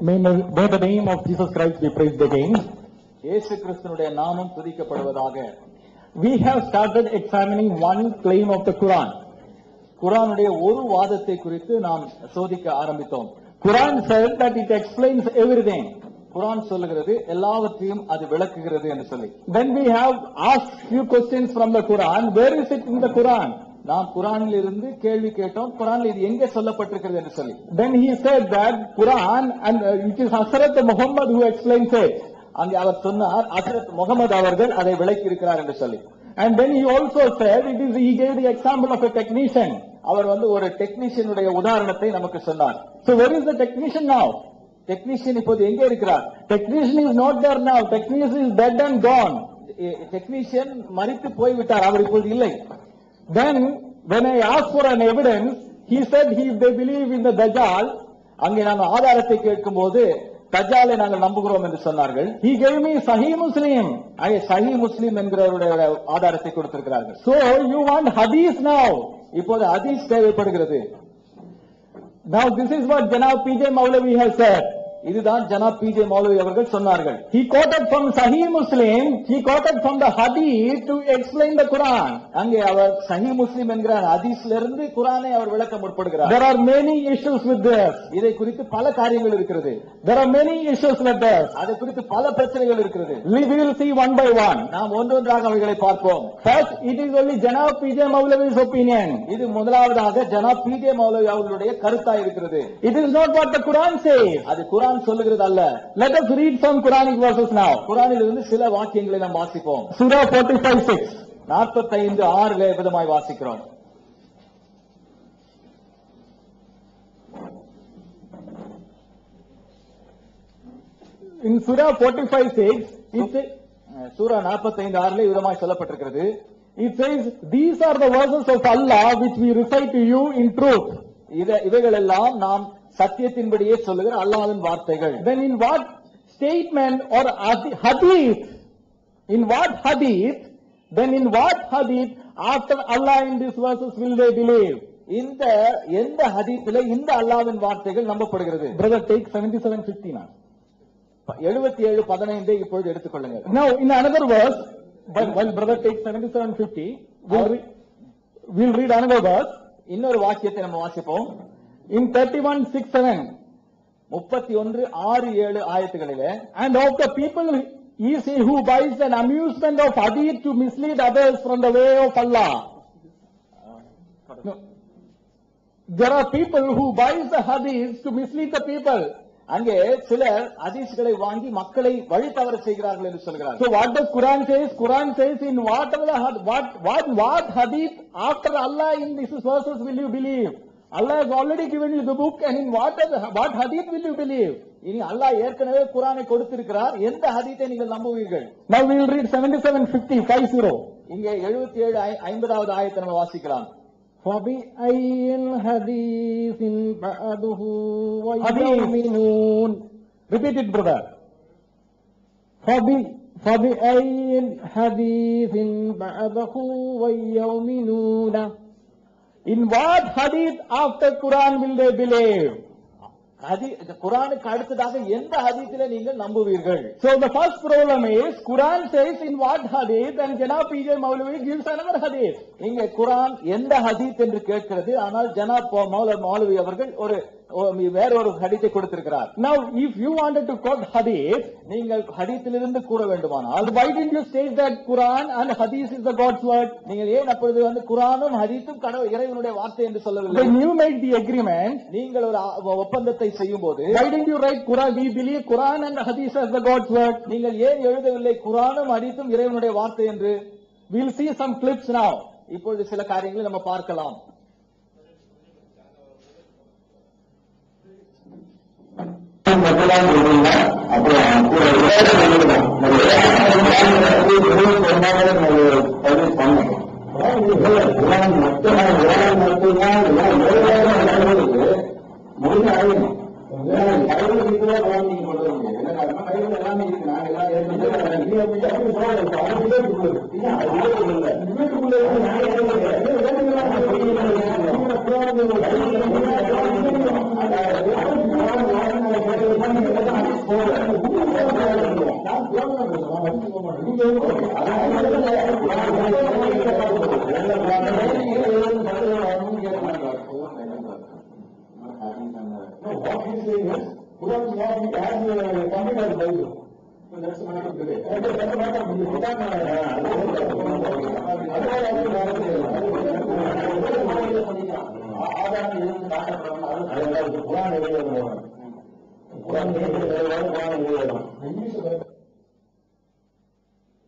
May, the name of Jesus Christ be praised again. இயேசு கிறிஸ்தனுடைய நாமம் துதிக்கப்படுவதாக We have started examining one claim of the Quran. குரானுடைய ஒரு வாதத்தை குறித்து நாம் சோதிக்க ஆரம்பித்தோம் Quran says that it explains everything. குரான் சொல்லுகிறது எல்லாவற்றையும் அது விளக்குகிறது என்று சொல்லி Then we have asked few questions from the Quran. Where is it in the Quran? நாம் குரானில் இருந்து கேள்வி கேட்டோம் குரானில் இது எங்கே சொல்லப்பட்டிருக்கிறது என்று சொல்லி Then he said that Quran and uh, it is Hazrat Muhammad who explains it. அங்கே அவர் சொன்னார் அசரத் முகமது அவர்கள் அதை விளக்கி இருக்கிறார் என்று சொல்லி And then he also said it is he gave the example of a technician. அவர் வந்து ஒரு டெக்னீஷியனுடைய உதாரணத்தை நமக்கு சொன்னார் So where is the technician now? Technician இப்போது எங்கே இருக்கிறார் Technician is not there now. Technician is dead and gone. Technician மறித்து போய்விட்டார் அவர் இப்போது இல்லை Then, when I asked for an evidence, he said he, if they believe in the Dajjal, அங்கே நாங்கள் ஆதாரத்தை கேட்கும் போது தஜாலை நாங்கள் நம்புகிறோம் என்று சொன்னார்கள் he gave me Sahih Muslim. அங்கே சஹி முஸ்லிம் என்கிறவருடைய ஆதாரத்தை கொடுத்திருக்கிறார்கள் So, you want Hadith now. இப்போது ஹதீஸ் தேவைப்படுகிறது Now, this is what Janab PJ Maulavi has said. இதுதான் ஜனாப் பிஜே மௌலவி அவர்கள் சொன்னார்கள் He quoted from Sahih Muslim, he quoted from the Hadith to explain the Quran. அங்கே அவர் சஹி முஸ்லிம் என்கிற ஹதீஸ்ல இருந்து குரானை அவர் விளக்க முற்படுகிறார் There are many issues with this. இதை குறித்து பல காரியங்கள் இருக்கிறது There are many issues with this. அதை குறித்து பல பிரச்சனைகள் இருக்கிறது We will see one by one. நாம் ஒன்றொன்றாக அவைகளை பார்ப்போம் First, it is only Janab PJ Maulavi's opinion. இது முதலாவதாக ஜனாப் பிஜே மௌலவி அவர்களுடைய கருத்தா இருக்கிறது It is not what the Quran says. அது குரான் சொல்லுகிறது அல்ல Let us read some Quranic verses now. குரானில் இருந்து சில வாக்கியங்களை நாம் வாசிப்போம் Surah 45 6. நாற்பத்தைந்து ஆறுல விதமாய் வாசிக்கிறோம் In Surah 45 6, it, sa- அஹ் சூரா நாற்பத்தைந்து ஆறுல விதமாய் சொல்லப்பட்டிருக்கிறது it says, These are the verses of Allah which we recite to you in truth. இத இவைகள் எல்லாம் நாம் சத்தியத்தின்படியே சொல்லுகிற அல்லாவின் வார்த்தைகள் Then in what statement or adi- hadith? In what hadith? Then in what hadith after Allah in these verses will they believe? இந்த எந்த ஹதீத்தில இந்த அல்லாவின் வார்த்தைகள் நம்பப்படுகிறது Brother, take 7750 now. எழுபத்தி ஏழு பதினைந்தை இப்பொழுது எடுத்துக்கொள்ளுங்க in another verse, while, while brother takes 7750, we'll, re- we'll read another verse. இன்னொரு வாக்கியத்தை நம்ம வாசிப்போம் In 31 6 7, முப்பத்தி ஒன்று ஆறு ஏழு ஆயத்துகளிலே and of the people is he who buys an amusement of hadith to mislead others from the way of Allah. No. There are people who buys the hadith to mislead the people. அங்கே சிலர் ஹதீஸ்களை வாங்கி மக்களை வழி தவற செய்கிறார்கள் என்று சொல்கிறார்கள் So what does Quran says? Quran says in whatever the had- what what what hadith after Allah in these verses will you believe? Allah has already given you the book, and in what other- what hadith will you believe? இனி Allah ஏற்கனவே குரானை கொடுத்திருக்கிறார் எந்த ஹதீத்தை நீங்கள் நம்புவீர்கள் Now we will read 7750 50. இங்கே எழுபத்தி ஏழு ஐம்பதாவது ஆயத்தை நம்ம வாசிக்கலாம் فبأي حديث بعده ويؤمنون Repeat it, brother. فبي فبأي حديث بعده ويؤمنون In what hadith after Quran will they believe? குரானுக்கு அடுத்ததாக எந்த ஹதீத்திலே நீங்கள் நம்புவீர்கள் So the first problem is Quran says in what hadith and Janab PJ Maulavi gives another hadith. இங்கே குரான் எந்த ஹதீத் என்று கேட்கிறது ஆனால் ஜனாப் மௌல மௌலவி அவர்கள் ஒரு- வேற ஒரு ஹதீத்தை கொடுத்திருக்கிறார் Now if you wanted to quote hadith, நீங்கள் ஹதீத்திலிருந்து கூற வேண்டுமானால் why didn't you state that Quran and hadith is the God's word? நீங்கள் ஏன் அப்பொழுது வந்து குரானும் ஹதீத்தும் கடவுள் இறைவனுடைய வார்த்தை என்று சொல்லவில்லை you made the agreement, நீங்கள் ஒரு ஒப்பந்தத்தை செய்யும் போது why didn't you write Quran? We believe Quran and hadith as the God's word. நீங்கள் ஏன் எழுதவில்லை குரானும் ஹதீத்தும் இறைவனுடைய வார்த்தை என்று We'll see some clips now. இப்பொழுது சில காரியங்களை நம்ம பார்க்கலாம் மட்டும்தான் சொல்றீங்க. அப்புறம் வேற எழுதணும் சர்வீஸ் பண்ணணும் குரான் மட்டும்தான் குரான் மட்டும்தான் முடிஞ்ச முடியாது கடவுள் எல்லாமே இருக்கு நாங்க எல்லாம் ஏற்கனவே நீங்க அப்படி அப்படி இல்ல அது வீட்டுக்குள்ள வீட்டுக்குள்ள இருக்கு நாங்க ஏற்கனவே குரான் is, as. So that's the matter today. That's the matter today.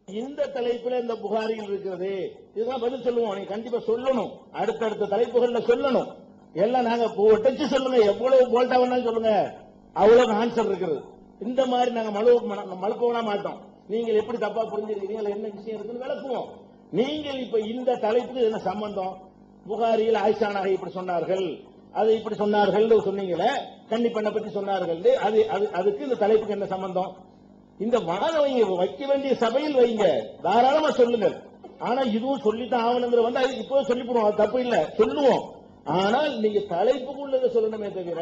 இந்த தலைப்புல இந்த புகாரில் இருக்கிறது. இதுதான் பதில் சொல்லுவோம். நீ கண்டிப்பா சொல்லணும். அடுத்தடுத்த தலைப்புகள்ல சொல்லணும். எல்லாம் நாங்க ஒட்டச்சு சொல்லுங்க எவ்வளவு போல்ட்டா வேணாலும் சொல்லுங்க. அவ்வளவு ஆன்சர் இருக்குது. இந்த மாதிரி நாங்க மலு மழுப்பவனா மாட்டோம். நீங்கள் எப்படி தப்பா புரிஞ்சிருக்கீங்க என்ன விஷயம் இருக்குன்னு விளக்குவோம். நீங்கள் இப்ப இந்த தலைப்புக்கு என்ன சம்பந்தம்? புகாரியில் ஆயிஷானாக இப்படி சொன்னார்கள். அது இப்படி சொன்னார்கள் சொன்னீங்களே கன்னிப்பெண்ணை பத்தி சொன்னார்கள் அது அது- அதுக்கு இந்த தலைப்புக்கு என்ன சம்பந்தம்? இந்த வாதம் வைங்க வைக்க வேண்டிய சபையில் வைங்க. தாராளமா சொல்லுங்கள். ஆனா இதுவும் சொல்லித்தான் ஆகணுங்கிற வந்து இப்போ சொல்லிவிடுவோம். அது தப்பு இல்ல. சொல்லுவோம். ஆனால் நீங்க தலைப்புக்குள்ளதை சொல்லணுமே தவிர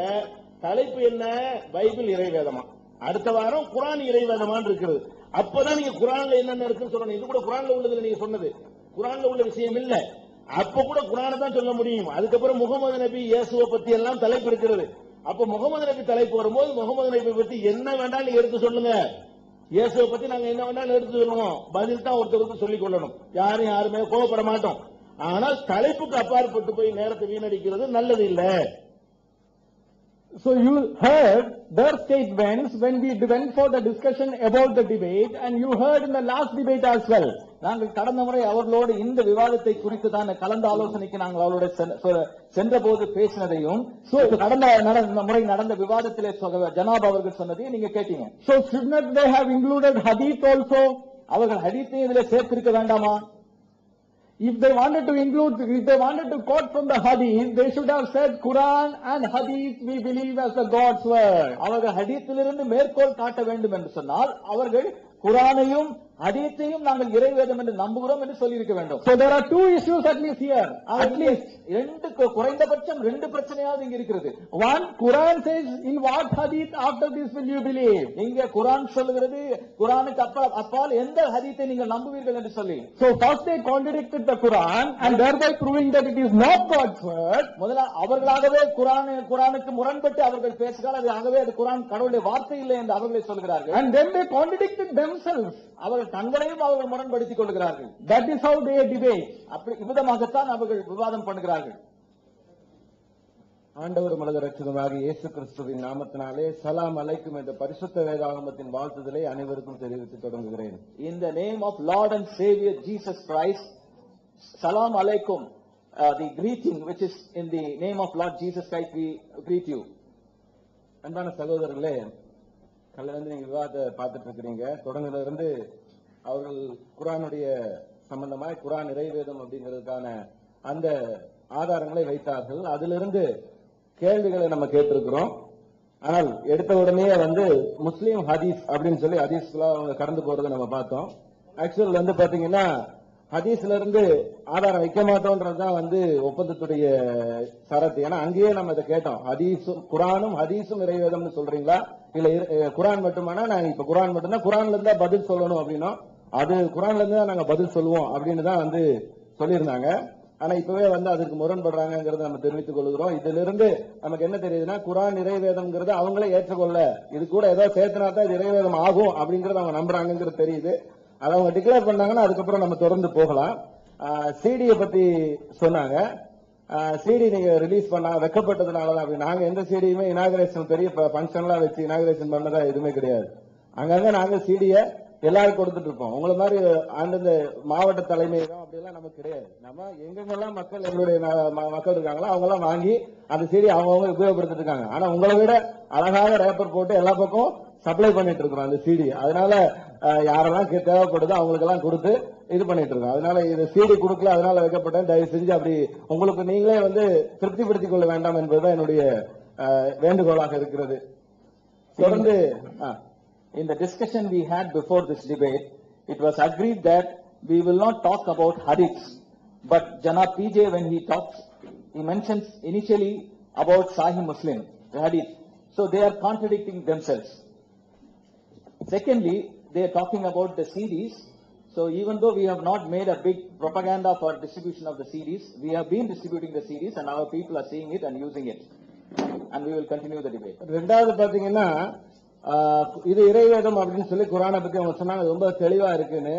தலைப்பு என்ன? பைபிள் இறைவேதமா. அடுத்த வாரம் குரான் இறைவேதமான்னு இருக்குது. அப்பதான் நீங்க குரான்ல என்னென்ன இருக்குன்னு சொல்லணும். இது கூட குரான்ல உள்ளதுல நீங்க சொன்னது. குரான்ல உள்ள விஷயம் இல்ல. அப்ப கூட குரானை தான் சொல்ல முடியும். அதுக்கப்புறம் முகமது நபி இயேசுவை பத்தி எல்லாம் தலைப்பு இருக்கிறது. அப்ப முகமது நபி தலைப்பு வரும்போது முகமது நபி பத்தி என்ன வேண்டாம் நீங்க எடுத்து சொல்லுங்க. இயேசுவை பத்தி நாங்க என்ன வேண்டாம் எடுத்து சொல்லுவோம். பதில் தான் ஒருத்தருக்கு சொல்லிக் கொள்ளணும். யாரும் யாருமே கோவப்பட மாட்டோம். ஆனால் தலைப்புக்கு அப்பாற்பட்டு போய் நேரத்தை வீணடிக்கிறது நல்லது இல்ல So you heard their statements when we went for the discussion about the debate and you heard in the last debate as well. நாங்கள் கடந்த முறை அவர்களோடு இந்த விவாதத்தை குறித்து தான் கலந்த ஆலோசனைக்கு நாங்கள் அவரோட சென்ற போது பேசினதையும் so கடந்த முறை நடந்த விவாதத்திலே சொ- ஜனாப் அவர்கள் சொன்னதையும் நீங்க கேட்டீங்க should not they have included hadith also? அவர்கள் ஹதீஸையும் இதுல சேர்த்திருக்க வேண்டாமா If they wanted to include, if they wanted to quote from the hadith, they should have said Quran and hadith we believe as the God's word. அவர்கள் ஹதீஸிலிருந்து மேற்கோள் காட்ட வேண்டும் என்று சொன்னால் அவர்கள் குரானையும் ஹதீஸையும் நாங்கள் இறைவேதம் என்று நம்புகிறோம் என்று சொல்லியிருக்க வேண்டும் So there are two issues at least here. At least ரெண்டு குறைந்தபட்சம் ரெண்டு பிரச்சனையாவது இங்க இருக்கிறது one, Quran says, in what hadith after this will you believe? இங்க குரான் சொல்லுகிறது குரானுக்கு அப்பால் அப்பால் எந்த ஹதீஸை நீங்கள் நம்புவீர்கள் என்று சொல்லி So first they contradicted the Quran and thereby proving that it is not God's word. முதல்ல அவர்களாகவே குரான் குரானுக்கு முரண்பட்டு அவர்கள் பேசுகிறார் அது ஆகவே அது குரான் கடவுளுடைய வார்த்தை இல்லை என்று அவர்களே சொல்கிறார்கள் And then they contradicted themselves. அவர்கள் தங்களையும் அவர்கள் முரண்படுத்திக் கொள்கிறார்கள் that is how they debate அப்படி இவ்விதமாகத்தான் அவர்கள் விவாதம் பண்ணுகிறார்கள். ஆண்டவர் மலக ரட்சகமாக இயேசு கிறிஸ்துவின் நாமத்தினாலே சலாம் அலைக்கும் என்ற பரிசுத்த வேதாகமத்தின் வாழ்த்துதலை அனைவருக்கும் தெரிவித்து தொடங்குகிறேன். In the name of Lord and Savior Jesus Christ, Salam Alaikum, uh, the greeting which is in the name of Lord Jesus Christ, we greet அன்பான சகோதரர்களே கல்ல இருந்து நீங்க விவாதத்தை பார்த்துட்டு இருக்கிறீங்க. தொடங்குல இருந்து அவர்கள் குரானுடைய சம்பந்தமாய் குரான் இறைவேதம் அப்படிங்கிறதுக்கான அந்த ஆதாரங்களை வைத்தார்கள். அதிலிருந்து கேள்விகளை நம்ம கேட்டிருக்கிறோம். ஆனால் எடுத்த உடனே வந்து முஸ்லீம் ஹதீஸ் அப்படின்னு சொல்லி ஹதீஸ்லாம் அவங்க கடந்து போறதை நம்ம பார்த்தோம். ஆக்சுவல் வந்து பாத்தீங்கன்னா ஹதீஸ்ல இருந்து ஆதாரம் வைக்க மாட்டோம்ன்றதுதான் வந்து ஒப்பந்தத்துடைய சரத்து. ஏன்னா அங்கேயே நம்ம இதை கேட்டோம். ஹதீஸும் குரானும் ஹதீஸும் இறைவேதம்னு சொல்றீங்களா? இல்ல இரு- குரான் மட்டுமானா நான் இப்ப குரான் மட்டும்தான் குரான்ல இருந்தா பதில் சொல்லணும் அப்படின்னா அது குரான்ல இருந்து தான் நாங்க பதில் சொல்லுவோம் அப்படின்னு தான் வந்து சொல்லியிருந்தாங்க. ஆனா இப்பவே வந்து அதுக்கு முரண்படுறாங்கிறத நம்ம தெரிவித்துக் கொள்கிறோம். இதுல இருந்து நமக்கு என்ன தெரியுதுன்னா குரான் நிறைவேதம்ங்கிறது அவங்களே ஏற்றுக்கொள்ள இது கூட ஏதோ சேர்த்தனா தான் இது இறைவேதம் ஆகும் அப்படிங்கறத அவங்க நம்புறாங்கிறது தெரியுது. அதை அவங்க டிக்ளேர் பண்ணாங்கன்னா அதுக்கப்புறம் நம்ம தொடர்ந்து போகலாம். சிடியை பத்தி சொன்னாங்க. சிடி நீங்க ரிலீஸ் பண்ணா வெக்கப்பட்டதுனால தான் அப்படி. நாங்க எந்த சிடியுமே இனாகரேஷன் பெரிய ஃபங்க்ஷன்லாம் வச்சு இனாகரேஷன் பண்ணதா எதுவுமே கிடையாது. அங்கங்க நாங்க சிடியை எல்லாரும் கொடுத்துட்டு இருப்போம். உங்களை மாதிரி அந்தந்த மாவட்ட தலைமையகம் அப்படிலாம் நமக்கு கிடையாது. நம்ம எங்கெங்கெல்லாம் மக்கள் எங்களுடைய ம- மக்கள் இருக்காங்களோ அவங்க எல்லாம் வாங்கி அந்த செடி அவங்கவுங்க உபயோகப்படுத்திட்டு இருக்காங்க. ஆனா உங்களை விட அழகாக ரேப்பர் போட்டு எல்லா பக்கம் சப்ளை பண்ணிட்டு இருக்கிறோம் அந்த சீடி அதனால யாரெல்லாம் கே- தேவைப்படுதோ அவங்களுக்கெல்லாம் கொடுத்து இது பண்ணிட்டு இருக்கோம். அதனால இது சீடி கொடுக்கல அதனால வைக்கப்பட்டேன். தயவு செஞ்சு அப்படி உங்களுக்கு நீங்களே வந்து திருப்திப்படுத்திக் கொள்ள வேண்டாம் என்பதுதான் என்னுடைய அஹ், வேண்டுகோளாக இருக்கிறது. தொடர்ந்து ஆஹ் In the discussion we had before this debate, it was agreed that we will not talk about hadiths. But Janab PJ, when he talks, he mentions initially about Sahih Muslim, the hadith. So they are contradicting themselves. Secondly, they are talking about the CDs. So even though we have not made a big propaganda for distribution of the CDs, we have been distributing the CDs and our people are seeing it and using it. and we will continue the debate. ரெண்டாவது பாத்தீங்கன்னா ஆஹ், இது இறைவேதம் அப்படின்னு சொல்லி குரானை பத்தி அவங்க சொன்னாங்க. அது ரொம்ப தெளிவா இருக்குன்னு.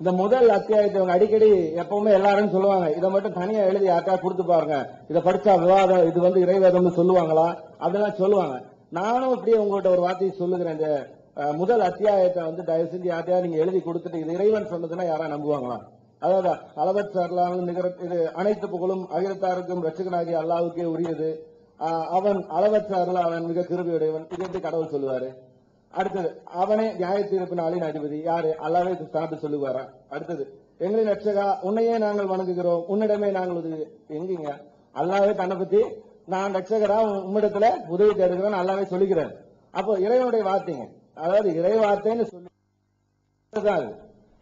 இந்த முதல் அத்தியாயத்தை அவங்க அடிக்கடி எப்பவுமே எல்லாரும் சொல்லுவாங்க. இதை மட்டும் தனியா எழுதி யாருக்கா கொடுத்து பாருங்க. இதை படிச்சா விவாதம் இது வந்து இறைவேதம்னு சொல்லுவாங்களா? அதெல்லாம் சொல்லுவாங்க. நானும் இப்படியே உங்கள்கிட்ட ஒரு வார்த்தையை சொல்லுகிறேன். இந்த முதல் அத்தியாயத்தை வந்து தயவு செஞ்சு யார்ட்டையா நீங்க எழுதி கொடுத்துட்டு இது இறைவன் சொன்னதுன்னா யாரா நம்புவாங்களா? அதாவது அளவற் சார்லாம் நிகர இது அனைத்து புகழும் அகிலத்தாருக்கும் ரட்சகனாகிய அல்லாவுக்கே உரியது. அவன் அளவற்றார்கள் அவன் மிக கிருபியுடையவன். இது கடவுள் சொல்லுவாரு? அடுத்தது அவனே நியாய தீர்ப்பு நாளின் அதிபதி. யாரு? அல்லாவே சார்ந்து சொல்லுவாரா? அடுத்தது எங்களின் ரட்சகா உன்னையே நாங்கள் வணங்குகிறோம் உன்னிடமே நாங்கள் உதவி. எங்கீங்க? அல்லாவே தன்னை பத்தி நான் ரட்சகரா உம்மிடத்துல உதவி தேடுகிறேன் அல்லாவே சொல்லிக்கிறேன் அப்போ இறைவனுடைய வார்த்தைங்க. அதாவது இறை வார்த்தைன்னு சொல்லி தான் அது.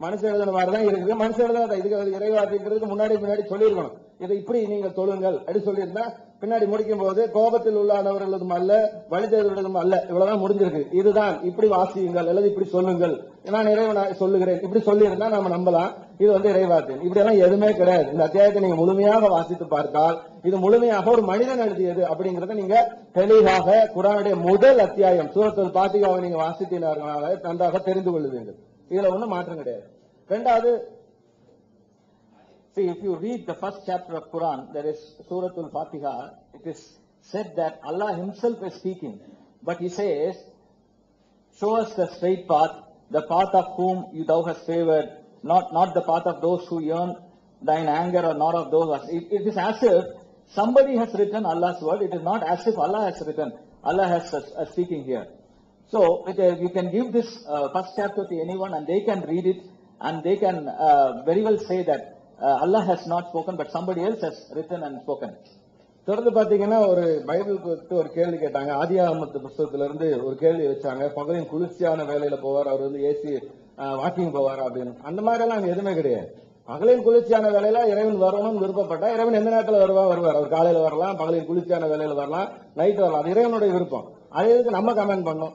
மனுஷ எழுதின மாதிரி தான் இருக்குது. மனுஷ எழுதாத இதுக்கு இறை வார்த்தைங்கிறதுக்கு முன்னாடி முன்னாடி சொல்லியிருக்கணும். இதை இப்படி நீங்கள் தொழுங்கள். அப்படி சொல்லியிருந்தா பின்னாடி முடிக்கும் போது கோபத்தில் உள்ளானவர்களதும் அல்ல வழிதேவர்களும் அல்ல. இவ்வளவுதான் முடிஞ்சிருக்கு. இதுதான். இப்படி வாசியுங்கள். அல்லது இப்படி சொல்லுங்கள். நான் இறைவனா சொல்லுகிறேன். இப்படி சொல்லியிருந்தா நம்ம நம்பலாம். இது வந்து இறைவாத்தியம் இப்படி எல்லாம் எதுவுமே கிடையாது. இந்த அத்தியாயத்தை நீங்க முழுமையாக வாசித்து பார்த்தால் இது முழுமையாக ஒரு மனிதன் எழுதியது அப்படிங்கறத நீங்க தெளிவாக குரானுடைய முதல் அத்தியாயம் சூரத்தில் பாத்திகாவை நீங்க வாசித்தினார்களாக நன்றாக தெரிந்து கொள்ளுவீர்கள். இதுல ஒண்ணும் மாற்றம் கிடையாது. ரெண்டாவது See, if you read the first chapter of Quran, there is Surah Al-Fatiha, it is said that Allah himself is speaking. But he says, show us the straight path, the path of whom you thou hast favored, not, not the path of those who yearn thine anger or not of those. It, it is as if somebody has written Allah's word. It is not as if Allah has written. Allah has uh, uh, speaking here. So it, uh, you can give this uh, first chapter to anyone and they can read it and they can uh, very well say that Allah has not spoken but somebody else has written and spoken தொடர்ந்து பாத்தீங்கன்னா ஒரு Bible குறித்து ஒரு கேள்வி கேட்டாங்க. ஆதியாகமத்து புஸ்தகத்துல இருந்து ஒரு கேள்வி வச்சாங்க. பகலின் குளிர்ச்சியான வேலையில போவார் அவர் வந்து ஏசி வாக்கிங் போவார் அப்படின்னு. அந்த மாதிரி எல்லாம் அங்க எதுவுமே கிடையாது. பகலின் குளிர்ச்சியான வேலையில இறைவன் வரணும்னு விருப்பப்பட்டா இறைவன் எந்த நேரத்துல வருவா? வருவார். அவர் காலையில வரலாம் பகலின் குளிர்ச்சியான வேலையில வரலாம் நைட் வரலாம். அது இறைவனுடைய விருப்பம். அதே நம்ம கமெண்ட் பண்ணோம்.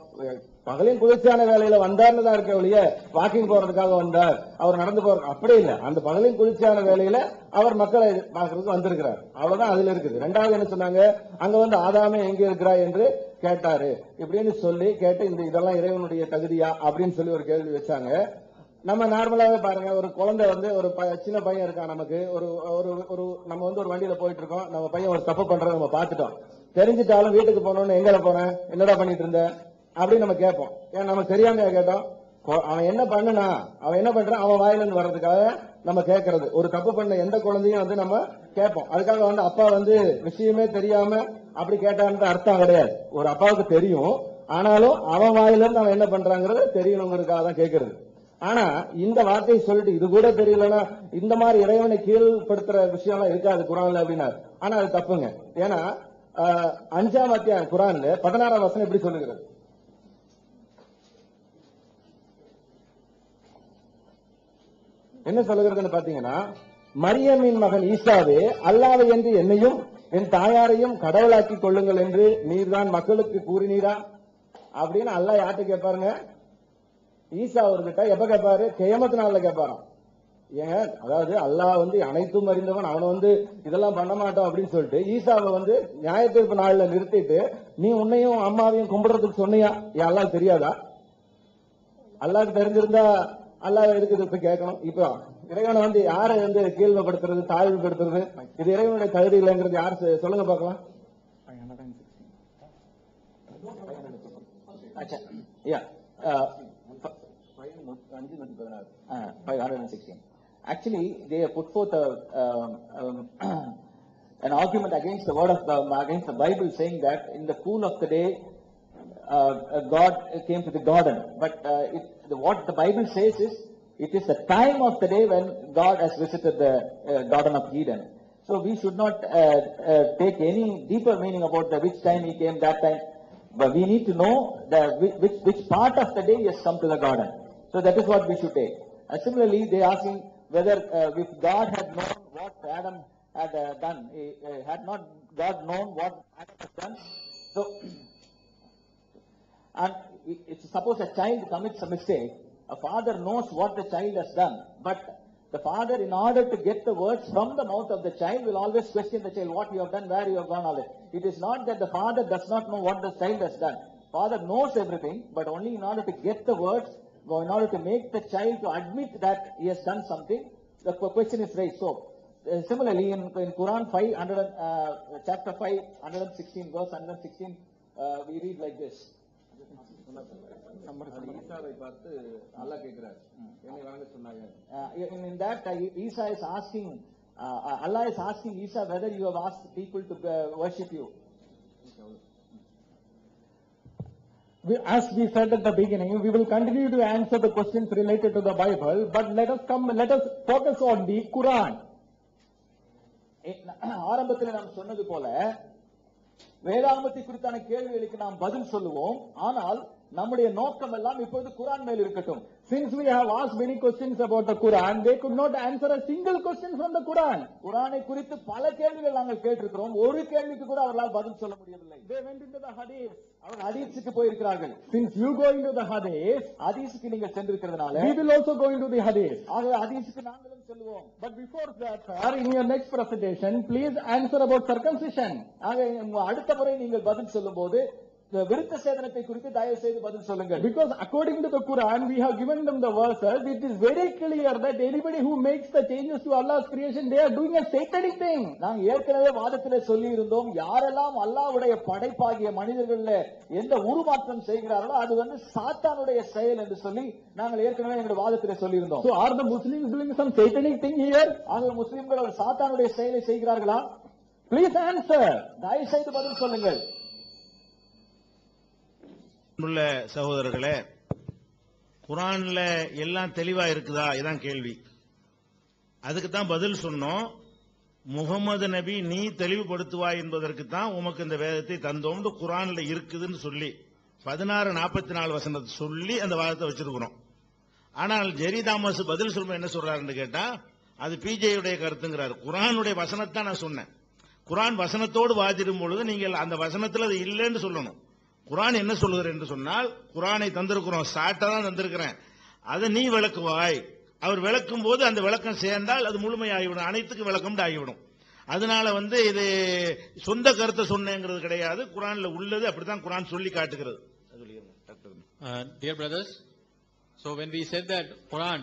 பகலின் குளிர்ச்சியான வேலையில வந்தார்னு தான் இருக்க ஒழிய வாக்கிங் போறதுக்காக வந்தார். அவர் நடந்து போற அப்படி இல்ல. அந்த பகலின் குளிர்ச்சியான வேலையில அவர் மக்களை பார்க்கறதுக்கு வந்திருக்கிறார். அவ்வளவுதான் அதுல இருக்குது. ரெண்டாவது என்ன சொன்னாங்க? அங்க வந்து ஆதாமே எங்க இருக்கிறா என்று கேட்டாரு. இப்படின்னு சொல்லி கேட்டு இந்த இதெல்லாம் இறைவனுடைய தகுதியா? அப்படின்னு சொல்லி ஒரு கேள்வி வச்சாங்க. நம்ம நார்மலாவே பாருங்க ஒரு குழந்தை வந்து ஒரு ப- சின்ன பையன் இருக்கான் நமக்கு. ஒரு ஒரு ஒரு நம்ம வந்து ஒரு வண்டியில போயிட்டு இருக்கோம் நம்ம பையன் ஒரு தப்பு பண்றத நம்ம பாத்துட்டோம் தெரிஞ்சிட்டாலும் வீட்டுக்கு போனோம்னு எங்கட போனேன் என்னடா பண்ணிட்டு இருந்த? அப்படின்னு நம்ம கேட்போம். ஏன் நம்ம தெரியாம கேட்டோம்? அவன் என்ன பண்ணுனா அவன் என்ன பண்றான்? அவன் வாயில இருந்து வர்றதுக்காக நம்ம கேட்கறது. ஒரு தப்பு பண்ண எந்த குழந்தையும் வந்து நம்ம கேட்போம். அதுக்காக வந்து அப்பா வந்து விஷயமே தெரியாம அப்படி கேட்டான்ற அர்த்தம் கிடையாது. ஒரு அப்பாவுக்கு தெரியும். ஆனாலும் அவன் வாயில இருந்து அவன் என்ன பண்றாங்கிறது தெரியணுங்கிறதுக்காக தான் கேட்கறது. ஆனா இந்த வார்த்தையை சொல்லிட்டு இது கூட தெரியலன்னா இந்த மாதிரி இறைவனை கீழ்படுத்துற விஷயம்லாம் இருக்காது குரான்ல அப்படின்னா ஆனா அது தப்புங்க. ஏன்னா ஆஹ், அஞ்சாம் அத்தியாயம் குரான்ல பதினாறாம் வசனம் எப்படி சொல்லுகிறது? என்ன சொல்லுகிறதுன்னு பாத்தீங்கன்னா மரியமின் மகன் ஈசாவே அல்லாவை என்று என்னையும் என் தாயாரையும் கடவுளாக்கி கொள்ளுங்கள் என்று நீர்தான் மக்களுக்கு கூறினீரா? அப்படின்னு அல்லா யார்கிட்ட கேட்பாருங்க? ஈசா அவர்கிட்ட எப்ப கேட்பாரு? கேமத்து நாள்ல கேட்பாராம். ஏங்க அதாவது அல்லாஹ் வந்து அனைத்தும் அறிந்தவன் அவனை வந்து இதெல்லாம் பண்ண மாட்டோம் அப்படின்னு சொல்லிட்டு ஈசாவை வந்து நியாயத்தீர்ப்பு நாள்ல நிறுத்திட்டு நீ உன்னையும் அம்மாவையும் கும்பிடுறதுக்கு சொன்னியா? ஏன் அல்லாஹ் தெரியாதா? அல்லாஹ் தெரிஞ்சிருந்தா அல்லாஹ் எதுக்கு இதை போய் கேட்கணும் இப்போ இறைவனை வந்து யாரை வந்து கீழ்மைப்படுத்துறது தாழ்வுபடுத்துறது இது இறைவனுடைய தகுதி இல்லைங்கிறது யார் சொ- சொல்லுங்க பார்க்கலாம் Acha. Yeah. Uh, fi- uh, 516. Actually, they have put forth a, um, um, an argument against the word of the, against the Bible, saying that in the cool of the day, uh, uh, God came to the garden. But uh, it, the, what the Bible says is, it is the time of the day when God has visited the uh, Garden of Eden. So we should not uh, uh, take any deeper meaning about the which time he came, that time. But we need to know the which, which, part of the day he has come to the garden. So that is what we should take. Uh, similarly, they are asking whether uh, if God had known what Adam had uh, done, had not God known what Adam had done. So and it's suppose a child commits a mistake, a father knows what the child has done, but The father, in order to get the words from the mouth of the child, will always question the child, what you have done, where you have gone, all that. It is not that the father does not know what the child has done. Father knows everything, but only in order to get the words, or in order to make the child to admit that he has done something, the question is raised. So, uh, similarly, in, in Quran 5, uh, chapter 5, 116, verse 116, uh, we read like this. அது ஈசாவை பார்த்து அல்லாஹ் கேட்கிறார் என்னை வணங்க சொன்னாங்க Uh, in, in that, uh, Isa is asking, uh, uh, Allah is asking Isa whether you have asked people to uh, worship you. We, as we said at the beginning, we will continue to answer the questions related to the Bible, but let us come, let us focus on the Quran. ஏ- ஆரம்பத்தில் நாம் சொன்னது போல வேதாகமத்தை குறித்தான கேள்விகளுக்கு நாம் பதில் சொல்லுவோம். ஆனால் நம்முடைய நோக்கம் எல்லாம் இப்பொழுது குரான் மேல் இருக்கட்டும். Since we have asked many questions about the Quran, they could not answer a single question from the Quran. குரானை குறித்து பல கேள்விகள் நாங்கள் கேட்டிருக்கிறோம் ஒரு கேள்விக்கு கூட அவர்களால் பதில் சொல்ல முடியவில்லை They went into the Hadith. அவர்கள் ஹதீஸுக்கு போயிருக்கிறார்கள் Since you go into the Hadith, ஹதீஸுக்கு நீங்கள் சென்றிருக்கிறதுனால we will also go into the Hadith. ஆகவே ஹதீஸுக்கு நாங்களும் செல்வோம் But before that, sir, in your next presentation, please answer about circumcision. ஆக அடுத்த முறை நீங்கள் பதில் சொல்லும் போது இந்த விருத்த சேதனத்தை குறித்து தயவு செய்து பதில் சொல்லுங்கள் because according to the Quran we have given them the verses it is very clear that anybody who makes the changes to Allah's creation they are doing a satanic thing நாம் ஏற்கனவே வாதத்திலே சொல்லி இருந்தோம் யாரெல்லாம் அல்லாஹ்வுடைய படைப்பாகிய மனிதர்கள்ல எந்த உருமாற்றம் செய்கிறார்களோ அது வந்து சாத்தானுடைய செயல் என்று சொல்லி நாங்கள் ஏற்கனவே எங்களுடைய வாதத்திலே சொல்லி இருந்தோம் so are the muslims doing some satanic thing here ஆக முஸ்லிம்கள் சாத்தானுடைய செயலை செய்கிறார்களா ப்ளீஸ் ஆன்சர் தயவு செய்து பதில் சொல்லுங்கள் உள்ள சகோதரர்களே குரான்ல எல்லாம் தெளிவா இருக்குதா? இதான் கேள்வி. அதுக்கு தான் பதில் சொன்னோம். முகமது நபி நீ தெளிவுபடுத்துவாய் என்பதற்கு தான் உமக்கு இந்த வேதத்தை தந்தோம். குரான்ல இருக்குதுன்னு சொல்லி பதினாறு நாற்பத்தி நாலு வசனத்தை சொல்லி அந்த வாதத்தை வச்சிருக்கிறோம். ஆனால் ஜெரி தாமஸ் பதில் சொல்ல என்ன சொல்றாருன்னு கேட்டா அது பிஜேயுடைய கருத்துங்கிறார். குரானுடைய வசனத்தை நான் சொன்னேன். குரான் வசனத்தோடு வாதிடும் பொழுது நீங்கள் அந்த வசனத்தில் அது இல்லைன்னு சொல்லணும். குரான் என்ன சொல்லுகிற என்று சொன்னால் குரானை தந்திருக்கிறோம் சாட்டை தான் தந்திருக்கிறேன். அதை நீ விளக்குவாய். அவர் விளக்கும் போது அந்த விளக்கம் சேர்ந்தால் அது முழுமையாகிவிடும். அனைத்துக்கும் விளக்கம் ஆகிவிடும் அதனால வந்து இது சொந்த கருத்தை சொன்னேங்கிறது கிடையாது. குரான்ல உள்ளது அப்படித்தான் குரான் சொல்லி காட்டுகிறது. Uh, dear brothers, so when we said that Quran,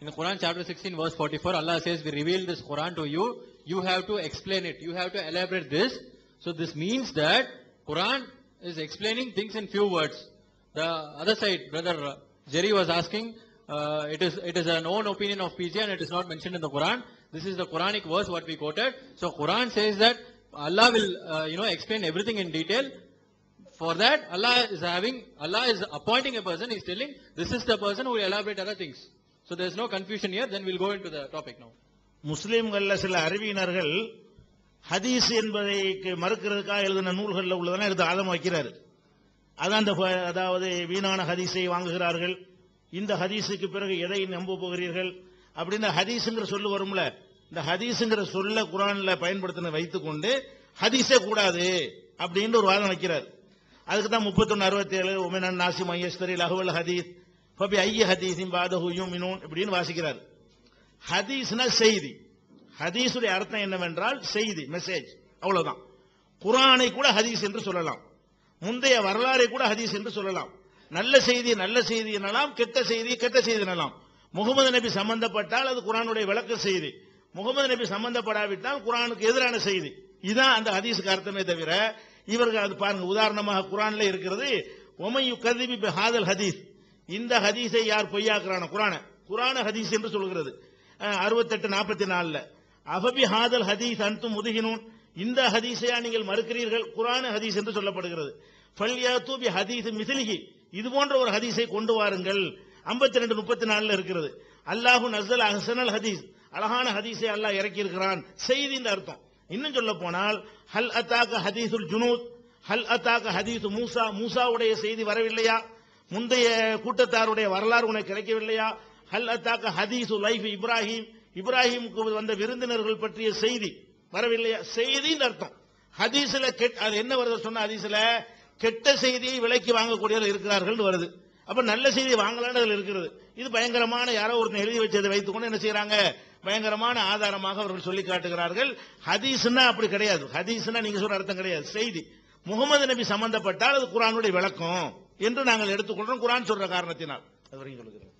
in the Quran chapter 16 verse 44, Allah says, we revealed this Quran to you, you have to explain it, you have to elaborate this. So this means that Quran is explaining things in few words. The other side, brother uh, Jerry was asking, uh, it is it is an own opinion of PJ and it is not mentioned in the Quran. This is the Quranic verse what we quoted. So Quran says that Allah will, uh, you know, explain everything in detail. For that, Allah is having, Allah is appointing a person, He's telling, this is the person who will elaborate other things. So there's no confusion here, then we'll go into the topic now. முஸ்லிம்கள்ல சில அறிவியினர்கள் ஹதீஸ் என்பதை மறுக்கிறதுக்காக எழுதின நூல்களில் உள்ளதெல்லாம் எடுத்து ஆதம் வைக்கிறாரு. அதான் அந்த அதாவது வீணான ஹதீஸை வாங்குகிறார்கள். இந்த ஹதீஸுக்கு பிறகு எதை நம்ப போகிறீர்கள்? அப்படின்னு ஹதீஸுங்கிற சொல்லு வரும்ல. இந்த ஹதீஸுங்கிற சொல்ல குரான்ல பயன்படுத்தின வைத்துக்கொண்டு ஹதீஸே கூடாது அப்படின்னு ஒரு வாதம் வைக்கிறார். அதுக்கு தான் முப்பத்தொன்னு அறுபத்தி ஏழு உமினன் நாசி மகேஸ்வரி லகுவல் ஹதீஸ் பபி ஐய ஹதீஸின் பாதஹு யூமினூன் இப்படின்னு வாசிக்கிறார். ஹதீஸ்னா செய்தி. ஹதீஸுடைய அர்த்தம் என்னவென்றால் செய்தி மெசேஜ் அவ்வளவுதான். குரானை கூட ஹதீஸ் என்று சொல்லலாம். முந்தைய வரலாறை கூட ஹதீஸ் என்று சொல்லலாம். நல்ல செய்தி நல்ல செய்தி எனலாம் கெட்ட செய்தி கெட்ட செய்தி எனலாம் முகமது நபி சம்பந்தப்பட்டால் அது குரானுடைய விளக்க செய்தி. முகமது நபி சம்பந்தப்படாவிட்டால் குரானுக்கு எதிரான செய்தி. இதான் அந்த ஹதீஸுக்கு அர்த்தமே தவிர இவர்கள் அது பாருங்க உதாரணமாக குரான்ல இருக்கிறது ஒமையு கதிபி ஹாதல் ஹதீஸ். இந்த ஹதீஸை யார் பொய்யாக்குறான குரான குரான ஹதீஸ் என்று சொல்கிறது அறுபத்தெட்டு நாற்பத்தி நாலுல. அபபி ஹாதல் ஹதீஸ் அன்தும் முதுகினூன் இந்த ஹதீஸையா நீங்கள் மறுக்கிறீர்கள்? குரான ஹதீஸ் என்று சொல்லப்படுகிறது. ஃபல்யா தூபி ஹதீஸ் மிசிலிகி இது போன்ற ஒரு ஹதீஸை கொண்டு வாருங்கள். 52 ரெண்டு முப்பத்தி நாலுல இருக்கிறது. அல்லாஹு நஸ்ஸல் அஹசனல் ஹதீஸ். அழகான ஹதீஸை அல்லாஹ் இறக்கி இருக்கிறான் செய்தின்னு அர்த்தம். இன்னும் சொல்ல போனால் ஹல் அத்தாக்க ஹதீசுல் ஜுனூத்? ஹல் அத்தாக்க ஹதீசு மூசா? மூசாவுடைய செய்தி வரவில்லையா? முந்தைய கூட்டத்தாருடைய வரலாறு உனக்கு கிடைக்கவில்லையா? ஹல் அத்தாக்க ஹதீசு லைஃப் இப்ராஹிம்? இப்ராஹிமுக்கு வந்த விருந்தினர்கள் பற்றிய செய்தி. வரவில்லையா செய்தின்னு அர்த்தம். ஹதீஸ்ல கெட் அது என்ன வருது சொன்ன ஹதீஸ்ல? கெட்ட செய்தியை விலைக்கு வாங்கக்கூடியவர் இருக்கிறார்கள் வருது. அப்ப நல்ல செய்தி வாங்கலான்னு அதில் இருக்கிறது. இது பயங்கரமான யாரோ ஒருத்தன் எழுதி வச்சதை வைத்துக்கொண்டு என்ன செய்யறாங்க பயங்கரமான ஆதாரமாக அவர்கள் சொல்லி காட்டுகிறார்கள். ஹதீஸ்னா அப்படி கிடையாது. ஹதீஸ்னா நீங்க சொல்ற அர்த்தம் கிடையாது. செய்தி. முகமது நபி சம்பந்தப்பட்டால் அது குரானுடைய விளக்கம் என்று நாங்கள் எடுத்துக்கொள்றோம். குரான் சொல்ற காரணத்தினால். அது வரைக்கும் சொல்லுகிறேன்.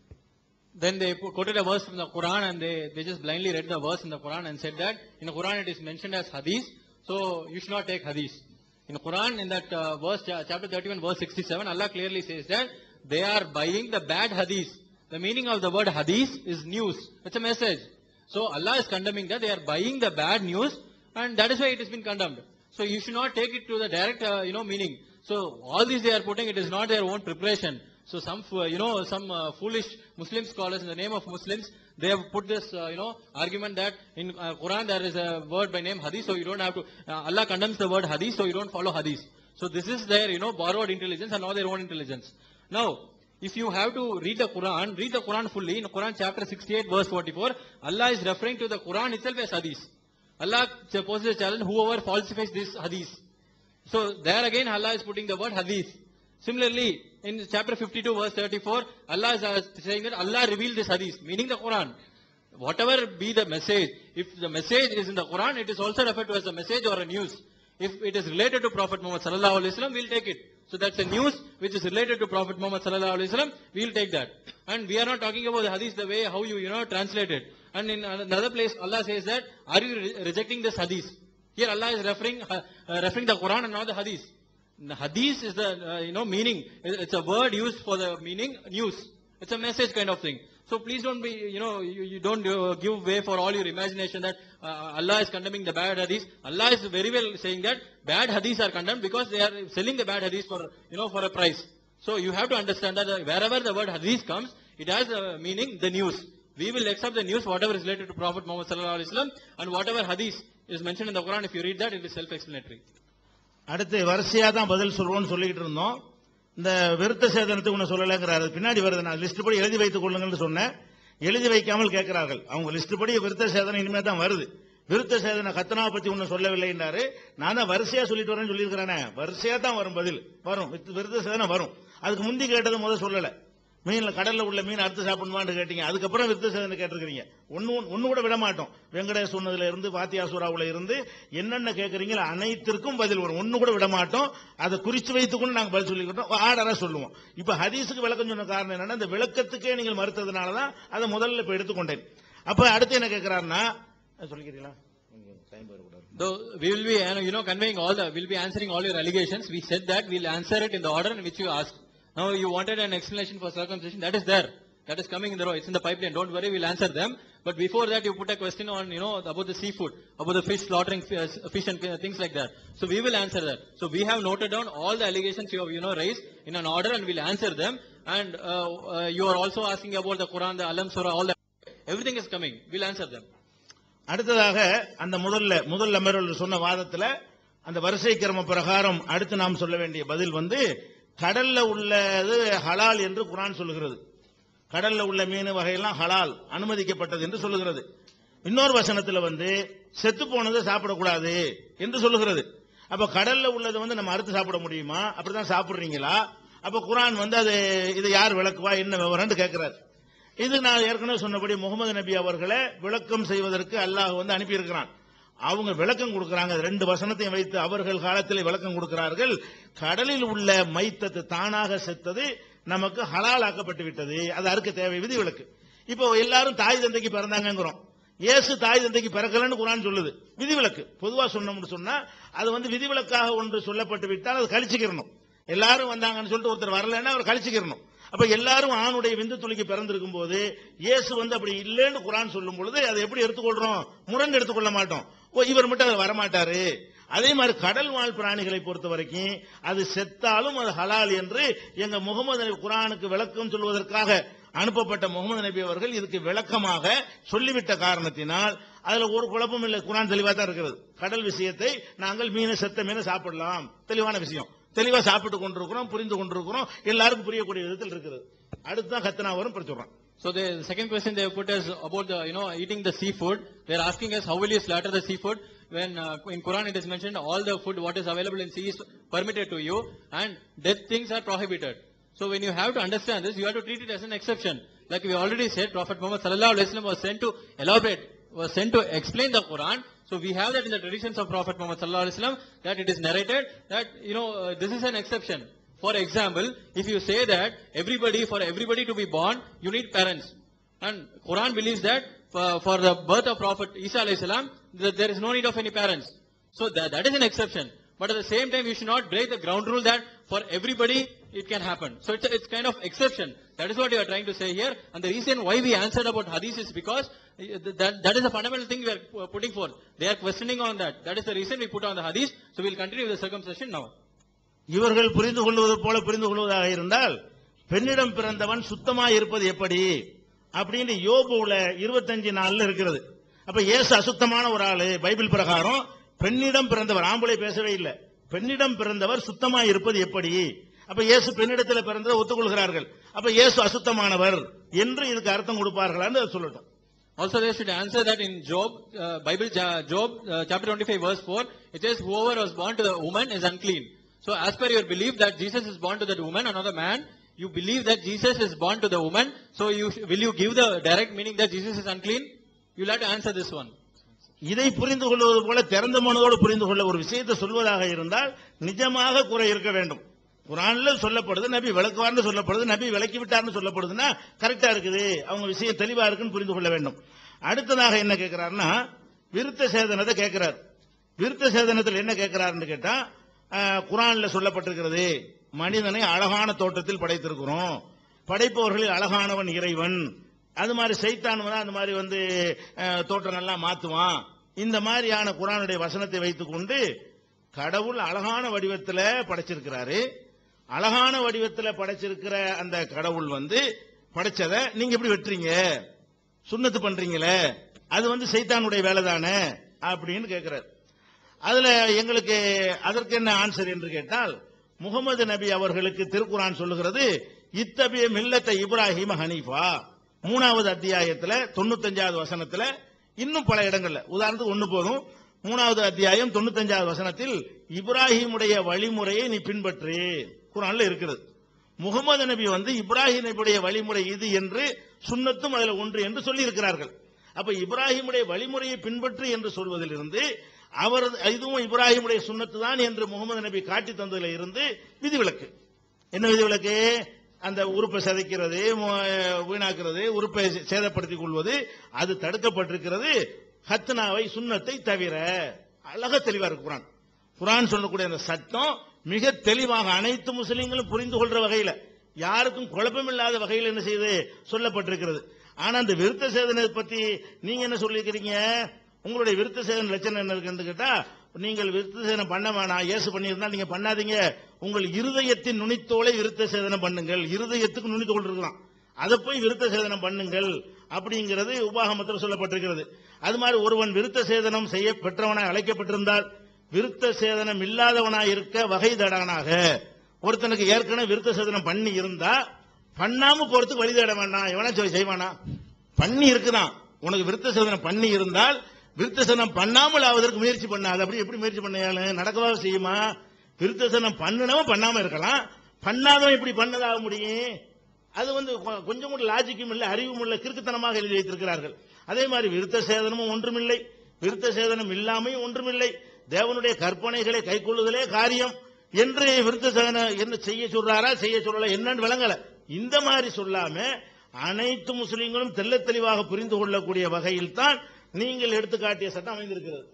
Then they quoted a verse from the Quran and they, they just blindly read the verse in the Quran and said that in the Quran it is mentioned as hadith, so you should not take hadith. In the Quran, in that uh, verse, chapter 31, verse 67, Allah clearly says that they are buying the bad hadith. The meaning of the word hadith is news. It's a message. So Allah is condemning that they are buying the bad news and that is why it has been condemned. So you should not take it to the direct, uh, you know, meaning. So all these they are putting, it is not their own preparation. So some, uh, you know, some uh, foolish Muslim scholars in the name of Muslims, they have put this, uh, you know, argument that in uh, Quran there is a word by name hadith, so you don't have to, uh, Allah condemns the word hadith, so you don't follow hadith. So this is their, you know, borrowed intelligence and not their own intelligence. Now, if you have to read the Quran, read the Quran fully. In Quran chapter 68 verse 44, Allah is referring to the Quran itself as hadith. Allah poses a challenge, whoever falsifies this hadith. So there again Allah is putting the word hadith. Similarly, in chapter 52 verse 34, Allah is uh, saying that Allah revealed this hadith, meaning the Quran. Whatever be the message, if the message is in the Quran, it is also referred to as a message or a news. If it is related to Prophet Muhammad sallallahu alaihi wasallam, we'll take it. So that's a news which is related to Prophet Muhammad sallallahu alaihi wasallam, we'll take that. And we are not talking about the hadith the way how you, you know, translate it. And in another place, Allah says that, are you re- rejecting this hadith? Here Allah is referring, uh, uh, referring the Quran and not the hadith. Hadith is the, uh, you know, meaning. It's a word used for the meaning, news. It's a message kind of thing. So please don't be, you know, you, you don't uh, give way for all your imagination that uh, Allah is condemning the bad hadith. Allah is very well saying that bad hadiths are condemned because they are selling the bad hadith for, you know, for a price. So you have to understand that uh, wherever the word hadith comes, it has a meaning, the news. We will accept the news, whatever is related to Prophet Muhammad sallallahu alaihi wasallam, and whatever hadith is mentioned in the Quran, if you read that, it is self-explanatory. அடுத்து வரிசையா தான் பதில் சொல்லுவோம்னு சொல்லிக்கிட்டு இருந்தோம். இந்த விருத்த சேதனத்துக்கு ஒன்று சொல்லலைங்கிறாரு. அது பின்னாடி வருது. நான் லிஸ்ட் படி எழுதி வைத்துக் கொள்ளுங்கள்னு சொன்னேன். எழுதி வைக்காமல் கேட்கிறார்கள். அவங்க லிஸ்ட் படி விருத்த சேதனம் இனிமே தான் வருது. விருத்த சேதன கத்தனா பத்தி ஒன்றும் சொல்லவில்லைன்றாரு நான் தான் வரிசையா சொல்லிட்டு வரேன்னு சொல்லியிருக்கிறேன். வரிசையா தான் வரும் பதில். வரும். வித்து- விருத்த சேதனம் வரும். அதுக்கு முந்தி கேட்டது முதல் சொல்லலை. மீன்ல கடல்ல உள்ள மீன் அறுத்து சாப்பிடணுமான்னு கேட்டீங்க. அதுக்கப்புறம் விருத்த சேதனை கேட்டிருக்கிறீங்க. ஒன்னு ஒன்னு கூட விட மாட்டோம் வெங்கடேஷ் சொன்னதுல இருந்து பாத்தியாசுராவுல இருந்து என்னென்ன கேட்கறீங்களோ அனைத்திற்கும் பதில் வரும். ஒன்னு கூட விட மாட்டோம் அதை குறிச்சு வைத்துக்கொண்டு நாங்கள் பதில் சொல்லிக்கிட்டோம். ஆர்டரா சொல்லுவோம். இப்ப ஹதீஸுக்கு விளக்கம் சொன்ன காரணம் என்னன்னா இந்த விளக்கத்துக்கே நீங்கள் மறுத்ததுனால தான் அதை முதல்ல இப்ப எடுத்துக்கொண்டேன். அப்ப அடுத்து என்ன கேட்கிறாருன்னா சொல்லிக்கிறீங்களா? Time Though we will be, you know, conveying all the, we'll be answering all your allegations. We said that we'll answer it in the order in which you asked. Now you wanted an explanation for circumcision. That is there. That is coming in the row. It's in the pipeline. Don't worry, we'll answer them. But before that, you put a question on, you know, about the seafood, about the fish slaughtering fish and things like that. So we will answer that. So we have noted down all the allegations you have, you know, raised in an order and we'll answer them. And uh, uh, you are also asking about the Quran, the Alam Surah, all that. Everything is coming. We'll answer them. அடுத்ததாக அந்த முதல்ல முதல் அமர்வில் சொன்ன வாதத்தில் அந்த வரிசை கிரம பிரகாரம் அடுத்து நாம் சொல்ல வேண்டிய பதில் வந்து கடல்ல உள்ளது ஹலால் என்று குரான் சொல்லுகிறது. கடல்ல உள்ள மீன் வகையெல்லாம் ஹலால் அனுமதிக்கப்பட்டது என்று சொல்லுகிறது. இன்னொரு வசனத்துல வந்து செத்து போனதை சாப்பிடக்கூடாது என்று சொல்லுகிறது. அப்ப கடல்ல உள்ளது வந்து நம்ம அறுத்து சாப்பிட முடியுமா? அப்படிதான் சாப்பிடுறீங்களா? அப்ப குரான் வந்து அது இதை யார் விளக்குவா? என்ன விவரம்னு கேட்கிறார். இது நான் ஏற்கனவே சொன்னபடி முகமது நபி அவர்களை விளக்கம் செய்வதற்கு அல்லாஹ் வந்து அனுப்பியிருக்கிறான். அவங்க விளக்கம் கொடுக்கிறாங்க. ரெண்டு வசனத்தையும் வைத்து அவர்கள் காலத்தில் விளக்கம் கொடுக்கிறார்கள். கடலில் உள்ள மைத்தத்து தானாக செத்தது நமக்கு ஹலாலாக்கப்பட்டு விட்டது. அது அறுக்க தேவை விதி விளக்கு. இப்போ எல்லாரும் தாய் தந்தைக்கு பிறந்தாங்கிறோம் இயேசு தாய் தந்தைக்கு பிறக்கலன்னு குரான் சொல்லுது. விதிவிலக்கு பொதுவாக சொன்னோம்னு சொன்னா அது வந்து விதிவிலக்காக ஒன்று சொல்லப்பட்டு விட்டால் அது கழிச்சுக்கிறணும் எல்லாரும் வந்தாங்கன்னு சொல்லிட்டு ஒருத்தர் வரலன்னா அவர் கழிச்சுக்கிறணும் அப்ப எல்லாரும் ஆணுடைய விந்து துளிக்கு பிறந்திருக்கும் போது இயேசு வந்து அப்படி இல்லைன்னு குரான் சொல்லும் பொழுது அதை எப்படி எடுத்துக்கொள்றோம்? முரண்டு எடுத்துக்கொள்ள மாட்டோம். ஓ இவர் மட்டும் அவர் வரமாட்டாரு. அதே மாதிரி கடல் வாழ் பிராணிகளை பொறுத்த வரைக்கும் அது செத்தாலும் அது ஹலால் என்று எங்க முகமது நபி குரானுக்கு விளக்கம் சொல்வதற்காக அனுப்பப்பட்ட முகமது நபி அவர்கள் இதுக்கு விளக்கமாக சொல்லிவிட்ட காரணத்தினால் அதுல ஒரு குழப்பம் இல்லை. குரான் தெளிவா தான் இருக்கிறது. கடல் விஷயத்தை நாங்கள் மீனை செத்த மீனை சாப்பிடலாம். தெளிவான விஷயம். தெளிவா சாப்பிட்டு கொண்டிருக்கிறோம் புரிந்து கொண்டிருக்கிறோம். எல்லாருக்கும் புரியக்கூடிய விதத்தில் இருக்கிறது. அடுத்துதான் கத்தனா வரும் படிச்சுடுறான் So the second question they have put is about the, you know, eating the seafood. They are asking us how will you slaughter the seafood when uh, in Quran it is mentioned all the food what is available in sea is permitted to you and dead things are prohibited. So when you have to understand this, you have to treat it as an exception. Like we already said, Prophet Muhammad sallallahu alaihi wasallam was sent to elaborate, was sent to explain the Quran. So we have that in the traditions of Prophet Muhammad sallallahu alaihi wasallam that it is narrated that you know uh, this is an exception. For example, if you say that everybody for everybody to be born, you need parents, and Quran believes that for, for the birth of Prophet Isa salam, that there is no need of any parents. So that, that is an exception. But at the same time, you should not break the ground rule that for everybody it can happen. So it's, a, it's kind of exception. That is what you are trying to say here. And the reason why we answered about hadith is because uh, that, that is a fundamental thing we are uh, putting forth. They are questioning on that. That is the reason we put on the hadith. So we'll continue with the circumcision now. இவர்கள் புரிந்து கொள்வது போல புரிந்து கொள்வதாக இருந்தால் பெண்ணிடம் பிறந்தவன் சுத்தமாக இருப்பது எப்படி? அப்படின்னு யோபுல இருபத்தஞ்சு நாள்ல இருக்கிறது. அப்ப ஏசு அசுத்தமான ஒரு ஆளு பைபிள் பிரகாரம் பெண்ணிடம் பிறந்தவர் ஆம்பளை பேசவே இல்லை. பெண்ணிடம் பிறந்தவர் சுத்தமா இருப்பது எப்படி? அப்ப இயேசு பெண்ணிடத்தில் பிறந்ததை ஒத்துக்கொள்கிறார்கள். அப்ப இயேசு அசுத்தமானவர் என்று இதுக்கு அர்த்தம் கொடுப்பார்களான்னு அதை சொல்லட்டும். Also they should answer that in Job, uh, Bible, Job uh, chapter 25 verse 4, it says whoever was born to the woman is unclean. So as per your belief that Jesus is born to that woman, another man, you believe that Jesus is born to the woman, so you, will you give the direct meaning that Jesus is unclean? You'll have to answer this one. இதை புரிந்து கொள்வது போல திறந்த மனதோடு புரிந்து கொள்ள ஒரு விஷயத்தை சொல்வதாக இருந்தால் நிஜமாக குறை இருக்க வேண்டும் குரான்ல சொல்லப்படுது நபி விளக்குவார்னு சொல்லப்படுது நபி விளக்கி விட்டார்னு சொல்லப்படுதுன்னா கரெக்டா இருக்குது அவங்க விஷயம் தெளிவா இருக்குன்னு புரிந்து கொள்ள வேண்டும் அடுத்ததாக என்ன கேட்கிறாருன்னா விருத்த சேதனத்தை கேட்கிறார் விருத்த சேதனத்தில் என்ன கேட்கிறாருன்னு கேட்டா குரான்ல சொல்லப்பட்டிருக்கிறது மனிதனை அழகான தோட்டத்தில் படைத்திருக்கிறோம். படைப்பவர்களில் அழகானவன் இறைவன். அது மாதிரி சைத்தான் அந்த மாதிரி வந்து தோற்றங்கள்லாம் மாத்துவான். இந்த மாதிரியான குரானுடைய வசனத்தை வைத்துக்கொண்டு கடவுள் அழகான வடிவத்தில் படைச்சிருக்கிறாரு. அழகான வடிவத்தில் படைச்சிருக்கிற அந்த கடவுள் வந்து படைச்சதை நீங்க எப்படி வெட்டுறீங்க? சுண்ணத்து பண்றீங்களே? அது வந்து சைத்தானுடைய வேலை தானே அப்படின்னு கேட்கிறார் அதுல எங்களுக்கு அதற்கு என்ன ஆன்சர் என்று கேட்டால் முகமது நபி அவர்களுக்கு திருக்குறான் சொல்லுகிறது இத்தபிய மில்லத்த இப்ராஹிம் ஹனீஃபா. மூணாவது அத்தியாயத்துல தொண்ணூத்தஞ்சாவது வசனத்துல இன்னும் பல இடங்கள்ல. உதாரணத்துக்கு ஒண்ணு போதும். மூணாவது அத்தியாயம் தொண்ணூத்தஞ்சாவது வசனத்தில் இப்ராஹிமுடைய வழிமுறையை நீ பின்பற்று. குரான்ல இருக்கிறது முகமது நபி வந்து இப்ராஹிம் நபியுடைய வழிமுறை இது என்று சுண்ணத்தும் அதுல ஒன்று என்று சொல்லி இருக்கிறார்கள் அப்ப இப்ராஹிமுடைய வழிமுறையை பின்பற்று என்று சொல்வதிலிருந்து அவரது இதுவும் இப்ராஹிமுடைய சுண்ணத்து தான் என்று முகமது நபி காட்டி தந்ததில் இருந்து விதிவிலக்கு. என்ன விதிவிலக்கு? அந்த உறுப்பை சிதைக்கிறது மு- வீணாக்குறது உறுப்பை சேதப்படுத்திக் கொள்வது அது தடுக்கப்பட்டிருக்கிறது. ஹத்னாவை சுன்னத்தை தவிர அழக தெளிவா இருக்கு குரான். குரான் சொல்லக்கூடிய அந்த சட்டம் மிக தெளிவாக அனைத்து முஸ்லீம்களும் புரிந்து கொள்ற வகையில யாருக்கும் குழப்பம் இல்லாத வகையில் என்ன செய்து சொல்லப்பட்டிருக்கிறது. ஆனா அந்த விருத்த சேதனை பத்தி நீங்க என்ன சொல்லியிருக்கிறீங்க? உங்களுடைய விருத்த சேதன லட்சணம் என்ன இருக்குன்னு கேட்டா நீங்கள் விருத்த சேதனம் பண்ண வேணாம் இயேசு பண்ணியிருந்தா நீங்க பண்ணாதீங்க. உங்கள் இருதயத்தின் நுனித்தோலை விருத்த சேதனம் பண்ணுங்கள். இருதயத்துக்கு நுனித்தோல் இருக்கலாம். அதை போய் விருத்த சேதனம் பண்ணுங்கள் அப்படிங்கிறது உபாகமத்தில் சொல்லப்பட்டிருக்கிறது. அது மாதிரி ஒருவன் விருத்த சேதனம் செய்ய பெற்றவனாய் அழைக்கப்பட்டிருந்தால் விருத்த சேதனம் இல்லாதவனாய் இருக்க வகை தடானாக. ஒருத்தனுக்கு ஏற்கனவே விருத்த சேதனம் பண்ணி இருந்தா பண்ணாம போறதுக்கு வழி தேட வேண்டாம் எவனா செய்வானா? பண்ணி இருக்குதான். உனக்கு விருத்த சேதனம் பண்ணி இருந்தால் விருத்தசனம் பண்ணாமல் ஆவதற்கு முயற்சி பண்ணாது அப்படி எப்படி முயற்சி பண்ணாலும் நடக்கவா செய்யுமா? விருத்தசனம் பண்ணினவன் பண்ணாம இருக்கலாம். பண்ணாதவன் இப்படி பண்ணதாக முடியும்? அது வந்து கொஞ்சம் கூட லாஜிக்கும் இல்லை அறிவும் இல்லை கிறுக்குத்தனமாக எழுதி வைத்திருக்கிறார்கள். அதே மாதிரி விருத்த சேதனமும் ஒன்றுமில்லை. விருத்த சேதனம் இல்லாமையும் ஒன்றுமில்லை. தேவனுடைய கற்பனைகளை கைக்கொள்ளுதலே காரியம். என்று விருத்த சேதனம் என்ன செய்ய சொல்றாரா செய்ய சொல்லல என்னன்னு விளங்கல. இந்த மாதிரி சொல்லாம அனைத்து முஸ்லிம்களும் தெல்ல தெளிவாக புரிந்து கொள்ளக்கூடிய வகையில் தான் நீங்கள் எடுத்துக்காட்டிய சட்டம் அமைந்திருக்கிறது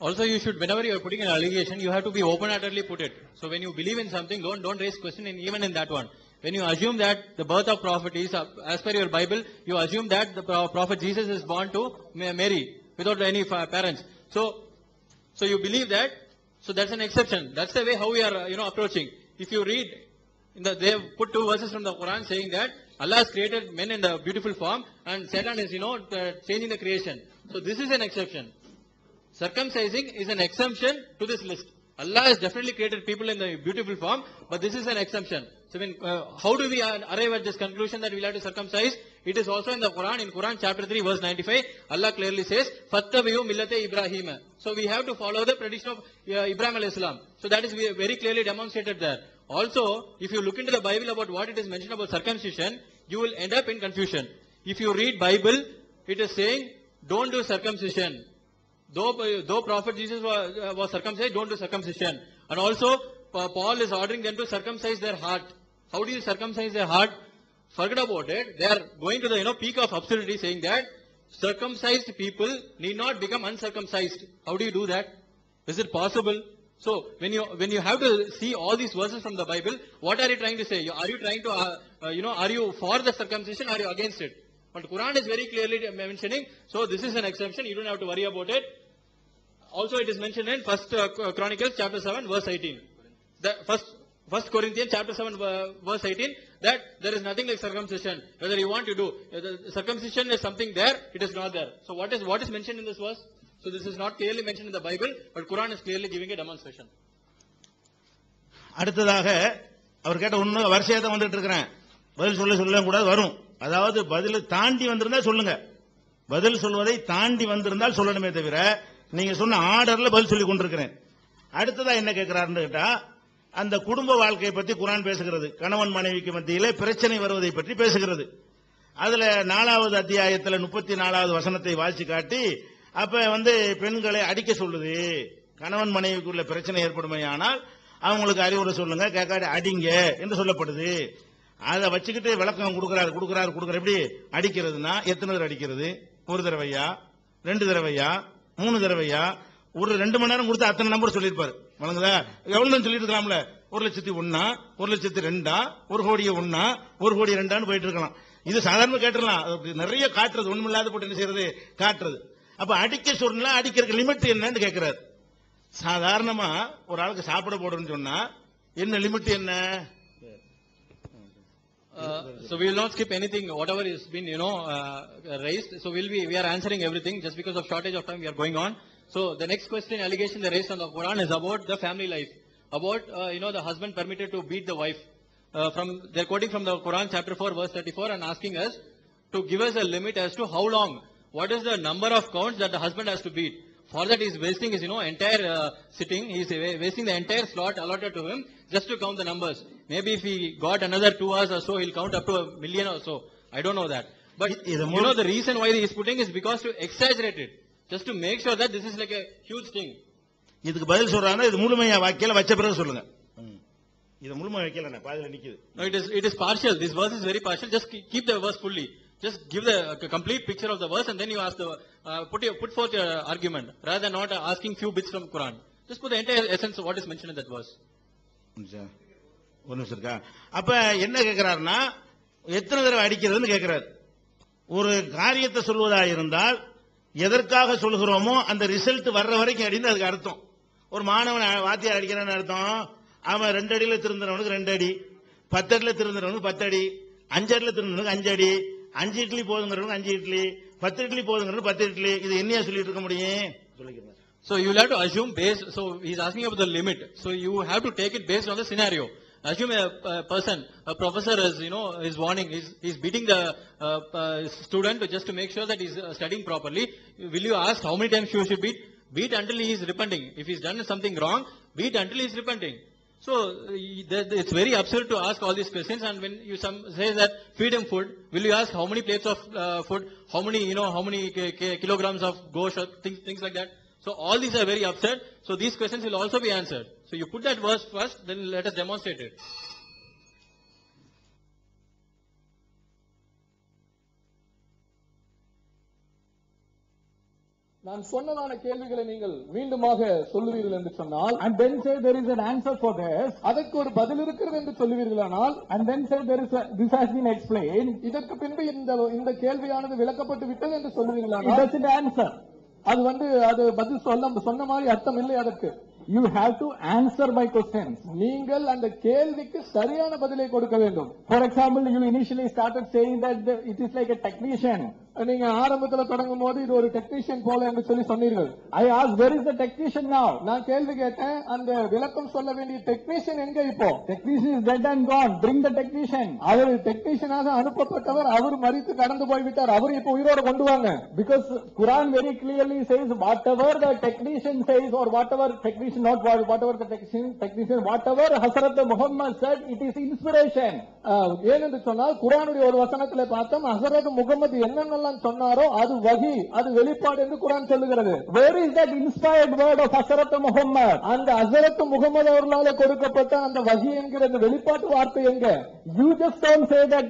Also, you should, whenever you are putting an allegation, you have to be open-heartedly put it. So when you believe in something, don't, don't raise question in, even in that one. When you assume that the birth of prophet is, uh, as per your Bible, you assume that the pro- prophet Jesus is born to Ma- Mary without any fa- parents. So, so you believe that, so that's an exception. That's the way how we are, uh, you know, approaching. If you read, in the, they have put two verses from the Quran saying that Allah has created men in the beautiful form and Satan is, you know, uh, changing the creation. So this is an exception. Circumcising is an exemption to this list. Allah has definitely created people in the beautiful form, but this is an exemption. So when, uh, how do we uh, arrive at this conclusion that we'll have to circumcise? It is also in the Quran, in Quran chapter 3 verse 95, Allah clearly says, فَاتَّبِعُوا مِلَّةَ Ibrahim. So we have to follow the tradition of uh, Ibrahim alayhi salam. So that is ve- very clearly demonstrated there. Also, if you look into the Bible about what it is mentioned about circumcision, you will end up in confusion. If you read Bible, it is saying, don't do circumcision. Though, though prophet Jesus was, uh, was circumcised, don't do circumcision. And also, Paul is ordering them to circumcise their heart. How do you circumcise their heart? Forget about it. They are going to the you know peak of absurdity, saying that circumcised people need not become uncircumcised. How do you do that? Is it possible? So when you when you have to see all these verses from the Bible, what are you trying to say? Are you trying to uh, uh, you know are you for the circumcision? Are you against it? But Quran is very clearly mentioning. So this is an exception. You don't have to worry about it. Also, it is mentioned in First uh, Chronicles chapter seven verse eighteen. The first First Corinthians chapter seven uh, verse eighteen that there is nothing like circumcision. Whether you want to do uh, circumcision is something there, it is not there. So what is what is mentioned in this verse? So this is not clearly mentioned in the Bible, but Quran is clearly giving a demonstration. அடுத்ததாக அவர் கேட்ட ஒண்ணு வரிசையா தான் வந்துட்டு இருக்கிறேன். பதில் சொல்ல சொல்ல கூடாது வரும். அதாவது பதில் தாண்டி வந்திருந்தா சொல்லுங்க. பதில் சொல்வதை தாண்டி வந்திருந்தால் சொல்லணுமே தவிர நீங்க சொன்ன ஆர்டர்ல பதில் சொல்லி கொண்டிருக்கிறேன். அடுத்ததா என்ன கேட்கிறாருன்னு கேட்டா அந்த குடும்ப வாழ்க்கையை பத்தி குரான் பேசுகிறது. கணவன் மனைவிக்கு மத்தியிலே பிரச்சனை வருவதை பற்றி பேசுகிறது. அதுல நாலாவது அத்தியாயத்தில் முப்பத்தி நாலாவது வசனத்தை வாசி காட்டி அப்ப வந்து பெண்களை அடிக்க சொல்லுது. கணவன் மனைவிக்குள்ள பிரச்சனை ஏற்படுமையானால் அவங்களுக்கு அறிவுரை சொல்லுங்க கேட்காடி அடிங்க என்று சொல்லப்படுது. அதை வச்சுக்கிட்டு விளக்கம் கொடுக்கறாரு கொடுக்கறாரு கொடுக்கற எப்படி? அடிக்கிறதுனா எத்தனை தடவை அடிக்கிறது? ஒரு தடவையா? ரெண்டு தடவையா? மூணு தடவையா? ஒரு ரெண்டு மணி நேரம் கொடுத்து அத்தனை நம்பர் சொல்லியிருப்பாரு. வழங்குதா எவ்வளவு சொல்லிட்டு இருக்கலாம்ல? ஒரு லட்சத்தி ஒன்னா ஒரு லட்சத்தி ரெண்டா? ஒரு கோடியே ஒன்னா ஒரு கோடி ரெண்டான்னு போயிட்டு இருக்கலாம். இது சாதாரண கேட்டுடலாம். நிறைய காட்டுறது. ஒண்ணுமில்லாத போட்டு என்ன செய்யறது? காட்டுறது. அப்ப அடிக்க சொன்னா அடிக்கிறதுக்கு லிமிட் என்னன்னு கேட்கிறாரு சாதாரணமா ஒரு ஆளுக்கு சாப்பிட போடுறேன்னு சொன்னா என்ன லிமிட் என்ன Uh, so we will not skip anything, whatever has been, you know, uh, raised. So we'll be, we are answering everything just because of shortage of time we are going on. So the next question, allegation they raised on the Quran is about the family life. About, uh, you know, the husband permitted to beat the wife. Uh, from, they're quoting from the Quran chapter 4 verse 34 and asking us to give us a limit as to how long, what is the number of counts that the husband has to beat. For that he's wasting his, you know, entire uh, sitting, he's wa- wasting the entire slot allotted to him just to count the numbers. Maybe if he got another two hours or so, he'll count up to a million or so. I don't know that. But It is a you more- know the reason why he's putting is because to exaggerate it. Just to make sure that this is like a huge thing. இதுக்கு பதில் சொல்றாங்கன்னா இது முழுமையா வாக்கியல வச்ச பிறகு சொல்லுங்க ம். இது முழுமை வைக்கல பாதியில நிக்குது No, it is, it is partial. This verse is very partial. Just keep keep the verse fully. Just give the uh, complete picture of the verse and then you ask the, uh, put your, put forth your argument rather than not uh, asking few bits from Quran. Just put the entire essence of what is mentioned in that verse. ஒரு நிமிஷம். இருக்கா அப்ப என்ன கேட்கிறாருன்னா எத்தனை தடவை அடிக்கிறதுன்னு கேட்குறாரு ஒரு காரியத்தை சொல்வதாக இருந்தால் எதற்காக சொல்கிறோமோ அந்த ரிசல்ட் வர்ற வரைக்கும் அடின்னு அதுக்கு அர்த்தம் ஒரு மாணவன் வாத்தியார் அடிக்கிறான்னு அர்த்தம் அவன் ரெண்டு அடியில் திருந்தவனுக்கு ரெண்டு அடி பத்து திருந்தவனுக்கு பத்து அடி அஞ்சடியில் திருந்தவனுக்கு அஞ்சு அடி அஞ்சு இட்லி போதுங்கிறவனுக்கு அஞ்சு இட்லி பத்து இட்லி போதுங்கிறவனுக்கு பத்து இட்லி இது என்னையா சொல்லிட்டு இருக்க முடியும் சொல்லிக்கிறேன் So you will have to assume based, so he's asking about the limit. So you have to take it based on the scenario. Assume a, a person, a professor is, you know, is warning, he's, he's beating the uh, uh, student just to make sure that he's uh, studying properly. Will you ask how many times you should beat? Beat until he is repenting. If he's done something wrong, beat until he is repenting. So uh, it's very absurd to ask all these questions. And when you say that feed him food, will you ask how many plates of uh, food, how many you know, how many ki- ki- kilograms of gosh or things things like that? So all these are very absurd. So these questions will also be answered. So you put that verse first, then let us demonstrate it. நான் சொன்னதான கேள்விகளை நீங்கள் மீண்டுமாக சொல்லுவீர்கள் என்று சொன்னால் And then say there is an answer for this. அதற்கு ஒரு பதில் இருக்கிறது என்று சொல்லுவீர்களானால் And then say there is a, this has been explained. இதற்கு பின்பு இந்த இந்த கேள்வியானது விளக்கப்பட்டு விட்டது என்று It சொல்லுவீர்களானால் doesn't answer. அது வந்து அது பதில் சொல்ல சொன்ன மாதிரி அர்த்தம் இல்லை அதற்கு You have to answer my questions. நீங்கள் அந்த கேள்விக்கு சரியான பதிலை கொடுக்க வேண்டும் For example, you initially started saying that the, it is like a technician நீங்க ஆரம்பத்துல தொடங்கும் போது இது ஒரு டெக்னீஷியன் போல என்று சொல்லி சொன்னீர்கள் I asked, where is the technician now? நான் கேள்வி கேட்டேன் அந்த விளக்கம் சொல்ல வேண்டிய டெக்னீஷியன் எங்க இப்போ Technician is dead and gone. Bring the technician. அவர் டெக்னீஷியனாக அனுப்பப்பட்டவர் அவர் மறித்து கடந்து போய்விட்டார் அவர் இப்ப உயிரோட கொண்டு வாங்க Because Quran very clearly says whatever the technician says or whatever technician, not what- whatever the technician, technician, whatever Hazrat Muhammad said, it is inspiration. ஏனென்று சொன்னால் குரானுடைய ஒரு வசனத்துல பார்த்தோம் ஹசரத் முகமது என்னென்னலாம் சொன்னாரோ அது வகி அது வெளிப்பாடு என்று குரான் சொல்லுகிறது Where is that inspired word of Hazrat Muhammad? அந்த ஹசரத் முகமது அவர்களால கொடுக்கப்பட்ட அந்த வகி என்கிற அந்த வெளிப்பாட்டு வார்த்தை எங்க You just don't say that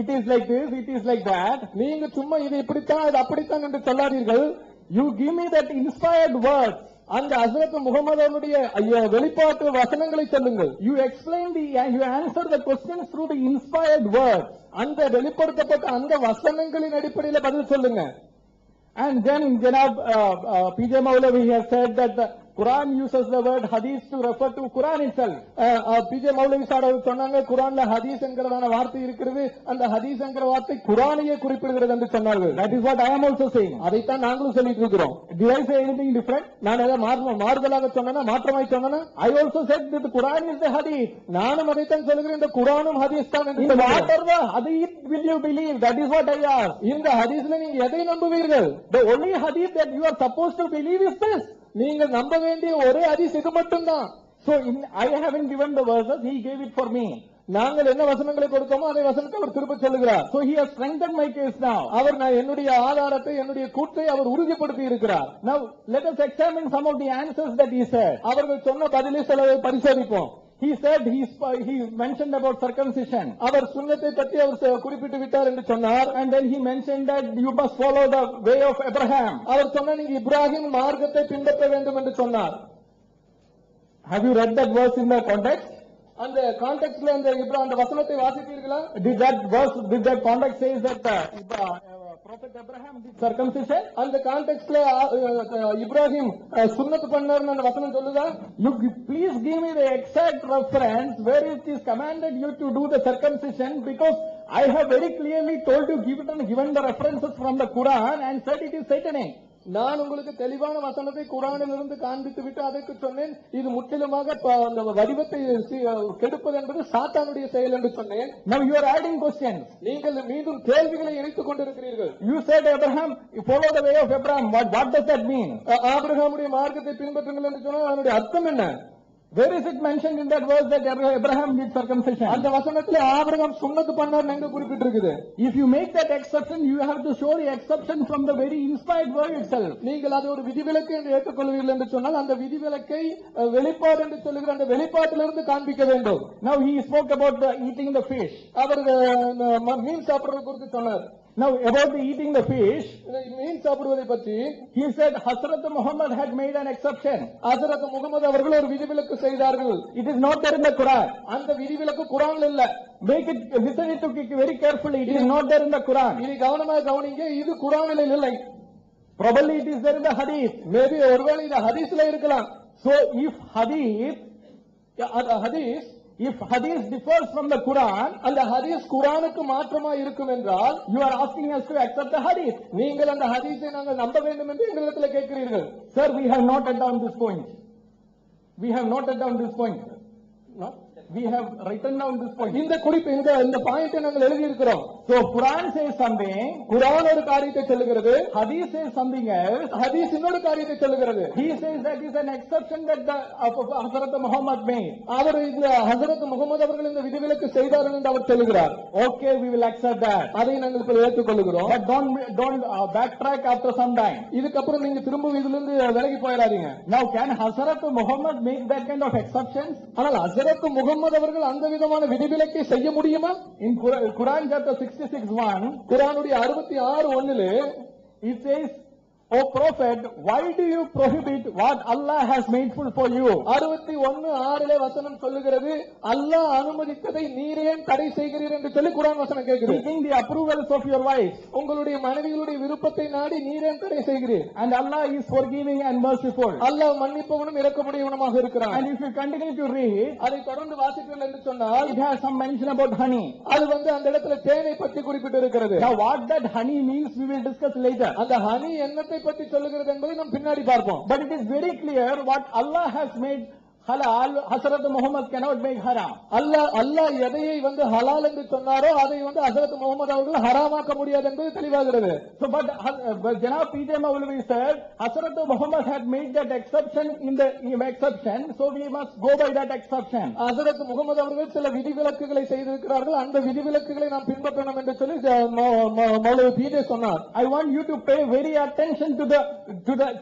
it is like this, it is like that. நீங்க சும்மா இது இப்படித்தான் இது அப்படித்தான் என்று சொல்லாதீர்கள் You give me that inspired words. அந்த ஹசரத் முகமது அவருடைய வெளிப்பாட்டு வசனங்களை சொல்லுங்கள் You explain the, you answer the questions through the inspired words. அந்த வெளிப்படுத்தப்பட்ட அந்த வசனங்களின் அடிப்படையில பதில் சொல்லுங்க And then Janab uh, uh, PJ Maulavi has said that the Quran uses the word hadith to refer to Quran itself. P Moulavi sir அவர் சொன்னாங்க குரான்ல ஹதீஸ் என்கிறதான வார்த்தை இருக்கிறது அந்த ஹதீஸ் என்கிற வார்த்தை குரானையே குறிப்பிடுகிறது என்று சொன்னார்கள் That is what I am also saying. அதைத்தான் நாங்களும் சொல்லிட்டு இருக்கிறோம் say anything different? நான் ஏதாவது மாறு- மாறுதலாக சொன்னா மாற்றமாய் சொன்னா I also said that the Quran is the hadith. நானும் அதைத்தான் சொல்கிறேன் இந்த குரானும் ஹதீஸ் தான் what are the hadith will you believe? That is what I asked. இந்த ஹதீஸ்ல நீங்க எதை நம்புவீர்கள் The only hadith that you are supposed to believe is this. நீங்கள் நம்ப வேண்டிய ஒரே ஹதீஸ் இது மட்டும்தான் So in, I haven't given the verses, he gave it for me. நாங்கள் என்ன வசனங்களை கொடுத்தோமோ அதே வசனத்தை அவர் திரும்ப சொல்லுகிறார் So he has strengthened my case now. அவர் நான் என்னுடைய ஆதாரத்தை என்னுடைய கூற்றை அவர் உறுதிப்படுத்தி இருக்கிறார் Now let us examine some of the answers that he said. அவர்கள் சொன்ன பதிலை சில பரிசோதிப்போம் He said he, he mentioned about circumcision. அவர் சுண்ணத்தை பற்றி அவர் குறிப்பிட்டு விட்டார் என்று சொன்னார் And then he mentioned that you must follow the way of Abraham. அவர் சொன்ன நீங்க இப்ராஹிம் மார்க்கத்தை பின்பற்ற வேண்டும் என்று சொன்னார் Have you read that verse in the context? அந்த கான்டெக்ட்ல அந்த இப்ரா அந்த வசனத்தை வாசித்தீர்களா Did that verse, did that context says that uh, uh, Prophet Abraham did circumcision? அந்த கான்டெக்ட்ல இப்ராஹிம் அஹ், சுன்னத்து பண்ணார்னு அந்த வசனம் சொல்லுதா You gi- please give me the exact reference where it is commanded you to do the circumcision because I have very clearly told you given, given the references from the Quran and said it is satanic. நான் உங்களுக்கு தெளிவான வசனத்தை குரானில் இருந்து காண்பித்து விட்டு அதற்கு சொன்னேன் இது முற்றிலுமாக வடிவத்தை கெடுப்பது என்பது சாத்தானுடைய செயல் என்று சொன்னேன் Now you are adding questions. நீங்கள் மீண்டும் கேள்விகளை இணைத்துக் கொண்டிருக்கிறீர்கள் You said Abraham, you follow the way of Abraham. What, what does that mean? ஆபிரகாமுடைய மார்க்கத்தை பின்பற்றுங்கள் என்று சொன்னால் அதனுடைய அர்த்தம் என்ன Where is it mentioned in that verse that Abra- Abraham did circumcision? அந்த வசனத்துல ஆபிரகாம் சுண்ணத்து பண்ணார் எங்க குறிப்பிட்டிருக்குது If you make that exception, you have to show the exception from the very inspired word itself. நீங்கள் அதை ஒரு விதிவிலக்கு என்று ஏற்றுக்கொள்வீர்கள் என்று சொன்னால் அந்த விதிவிலக்கை வெளிப்பாடு என்று சொல்லுகிற அந்த வெளிப்பாட்டிலிருந்து காண்பிக்க வேண்டும் Now he spoke about the eating the fish. அவர் மீன் சாப்பிடுறது குறித்து சொன்னார் Now about the eating the fish, மீன் சாப்பிடுவதை பற்றி he said Hazrat Muhammad had made an exception. ஹசரத் முகமது அவர்கள் ஒரு விதிவிலக்கு செய்தார்கள் It is not there in the Quran. அந்த விதிவிலக்கு குரான்ல இல்ல Make it, listen it to it very carefully. It is not there in the Quran. இதை கவனமாக கவனிங்க இது குரானில் இல்லை Probably it is there in the Hadith. Maybe ஒருவேளை இது ஹதீஸ்ல இருக்கலாம் So if Hadith, if Hadith differs from the Quran அந்த ஹதீஸ் குரானுக்கு மாற்றமா இருக்கும் என்றால் you are asking us to accept the Hadith நீங்கள் அந்த ஹதீஸை நாங்கள் நம்ப வேண்டும் என்று எங்களிடத்தில் கேட்கிறீர்கள் sir we have not at down this point we have not at down this point we have written down this point இந்த குறிப்பு இந்த இந்த பாயிண்டை நாங்கள் எழுதி இருக்கிறோம் சோ குரான் சே சம்திங் குரான் ஒரு காரியத்தை சொல்லுகிறது ஹதீஸ் சே சம்திங் ஹதீஸ் இன்னொரு காரியத்தை சொல்லுகிறது he says that is an exception that the ஹசரத் முகமது மேட் அவர் இந்த ஹசரத் முகமது அவர்கள் இந்த விதிவிலக்கு செய்தார்கள் என்று அவர் சொல்லுகிறார் okay we will accept that அதை நாங்கள் ஏற்றுக்கொள்கிறோம் but don't don't backtrack after some time இதுக்கப்புறம் நீங்க திரும்ப இதுல இருந்து விலகி போயிடாதீங்க now can Hazrat Muhammad make that kind of exceptions ஆனால் ஹசரத் முகமது அவர்கள் அந்த விதமான விதிவிலக்கை செய்ய முடியுமா இன் குரான் சாப்டர் சிக்ஸ் 66 1, குரானுடைய அறுபத்தி ஆறு லே it says Prophet, why do you prohibit what Allah has made full for you? அறுபத்தி ஒன்னு ஆறுல வசனம் சொல்லுகிறது அல்லாஹ் அனுமதித்ததை நீர் தடை செய்கிறீர் என்று சொல்லி குரான் வசனம் கேட்குது Seeking the approvals of your wives. உங்களுடைய மனைவிகளுடைய விருப்பத்தை நாடி நீர் தடை செய்கிறீர் And Allah is forgiving and merciful. அல்லாஹ் மன்னிப்பவனும் இறக்கமுடையவனுமாக இருக்கிறான் And if you continue to read, அதை தொடர்ந்து வாசிப்பீர்கள் என்று சொன்னால் it has some mention about honey. அது வந்து அந்த இடத்துல தேனை பற்றி குறிப்பிட்டு இருக்கிறது what that honey means, we will discuss later. அந்த ஹனி என்னத்தை பற்றி சொல்லுகிறது என்பதை நாம் பின்னாடி பார்ப்போம் But it is very clear what Allah has made ஹலால் ஹசரத் முகமது கெனாட் மேக் ஹராம் அல்லா அல்லாஹ் எதையை வந்து ஹலால் என்று சொன்னாரோ அதை வந்து ஹசரத் முகமது அவர்கள் ஹராமாக்க முடியாது என்பது தெளிவாகிறது பட் ஜனாப் பிஜே மௌலவி சார் ஹசரத் Muhammad had made that exception இந்த exception so we must go by that exception ஹசரத் முகமது அவர்கள் சில விதிவிலக்குகளை செய்திருக்கிறார்கள் அந்த விதிவிலக்குகளை நாம் பின்பற்றணும் என்று சொல்லி மௌலவி பிஜே சொன்னார் I want you to pay very attention to the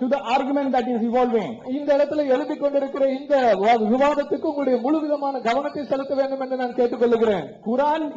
to the argument that is evolving இந்த இடத்துல எழுதி கொண்டிருக்கிற இந்த விவாதத்துக்கு உங்களுடைய முழு விதமான கவனத்தை செலுத்த வேண்டும் என்று நான் கேட்டுக்கொள்கிறேன்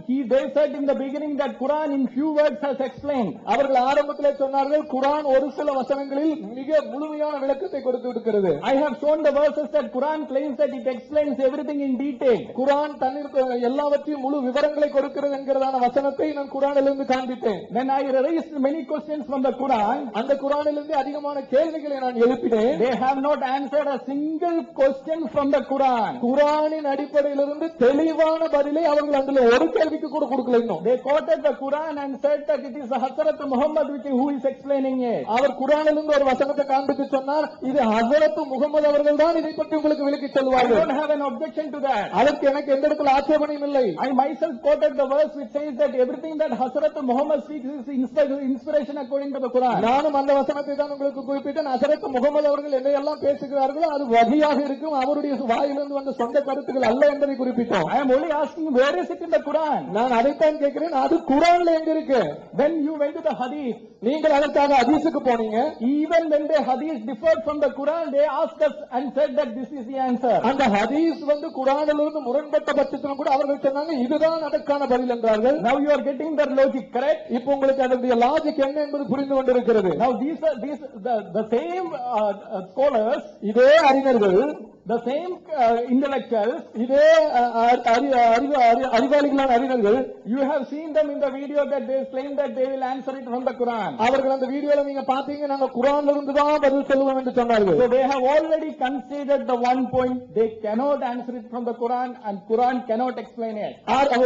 he they said in the beginning that Quran in few words has explained. அவர்கள் ஆரம்பத்திலே சொன்னார்கள் குரான் ஒரு சில வசனங்களில் மிக முழுமையான விளக்கத்தை கொடுத்து இருக்கிறது I have shown the verses that Quran claims that it explains everything in detail. குரான் தன்னிற்கு எல்லாவற்றையும் முழு விவரங்களை கொடுக்கிறது என்கிறதான வசனத்தை நான் குரானிலிருந்து காண்பித்தேன் I raised many questions from the Quran. அந்த குரானிலிருந்து அதிகமான கேள்விகளை நான் எழுப்பினேன் They have not answered a single question from the Quran. குரானின் அடிப்படையிலிருந்து தெளிவான பதிலை அவர்கள் அதில் ஒரு கேள்விக்கு கூட கொடுக்கல இன்னும் They quoted the Quran and said that it is Hazrat Muhammad which who is explaining it. அவர் குரானிலிருந்து ஒரு வசனத்தை காண்பித்து சொன்னார் இது ஹசரத் முகமது அவர்கள் தான் இதை பற்றி உங்களுக்கு விளக்கி சொல்வார்கள் don't have an objection to that. அதற்கு எனக்கு எந்த இடத்துல ஆட்சேபனையும் இல்லை I myself quoted the verse which says that everything that Hazrat Muhammad speaks is inspi- inspiration according to the Quran. நானும் அந்த வசனத்தை தான் உங்களுக்கு குறிப்பிட்டேன் ஹசரத் முகமது அவர்கள் எதையெல்லாம் பேசுகிறார்களோ அது வகையாக இருக்கும் அவருடைய வாயிலிருந்து வந்த சொந்த கருத்துக்கள் அல்ல என்பதை குறிப்பிட்டோம் I am only asking where is it in the Quran? நான் அதைத்தான் கேட்கிறேன் அது குரான்ல எங்க இருக்கு When you went to the Hadith, நீங்கள் அதற்காக ஹதீஸுக்கு போனீங்க even when the Hadith differed from the Quran, they asked us and said that this is the answer. அந்த ஹதீஸ் வந்து குரானிலிருந்து முரண்பட்ட பட்சத்திலும் கூட அவர்கள் சொன்னாங்க இதுதான் அதற்கான பதில் என்றார்கள் Now you are getting their logic correct. இப்போ உங்களுக்கு அதனுடைய லாஜிக் என்ன என்பது புரிந்து கொண்டிருக்கிறது Now these are these the, the same uh, uh, scholars, இதே அறிஞர்கள் the same uh, intellectuals, இதே அறிவாளிகளான அறிஞர்கள் have seen them in the video that they claim that they will answer it from the Quran. அவர்கள் அந்த வீடியோல நீங்க பாத்தீங்க நாங்க குரான்ல இருந்து தான் பதில் சொல்லுவோம் என்று சொன்னார்கள் So they have already considered the one point they cannot answer it from the Quran and Quran cannot explain it.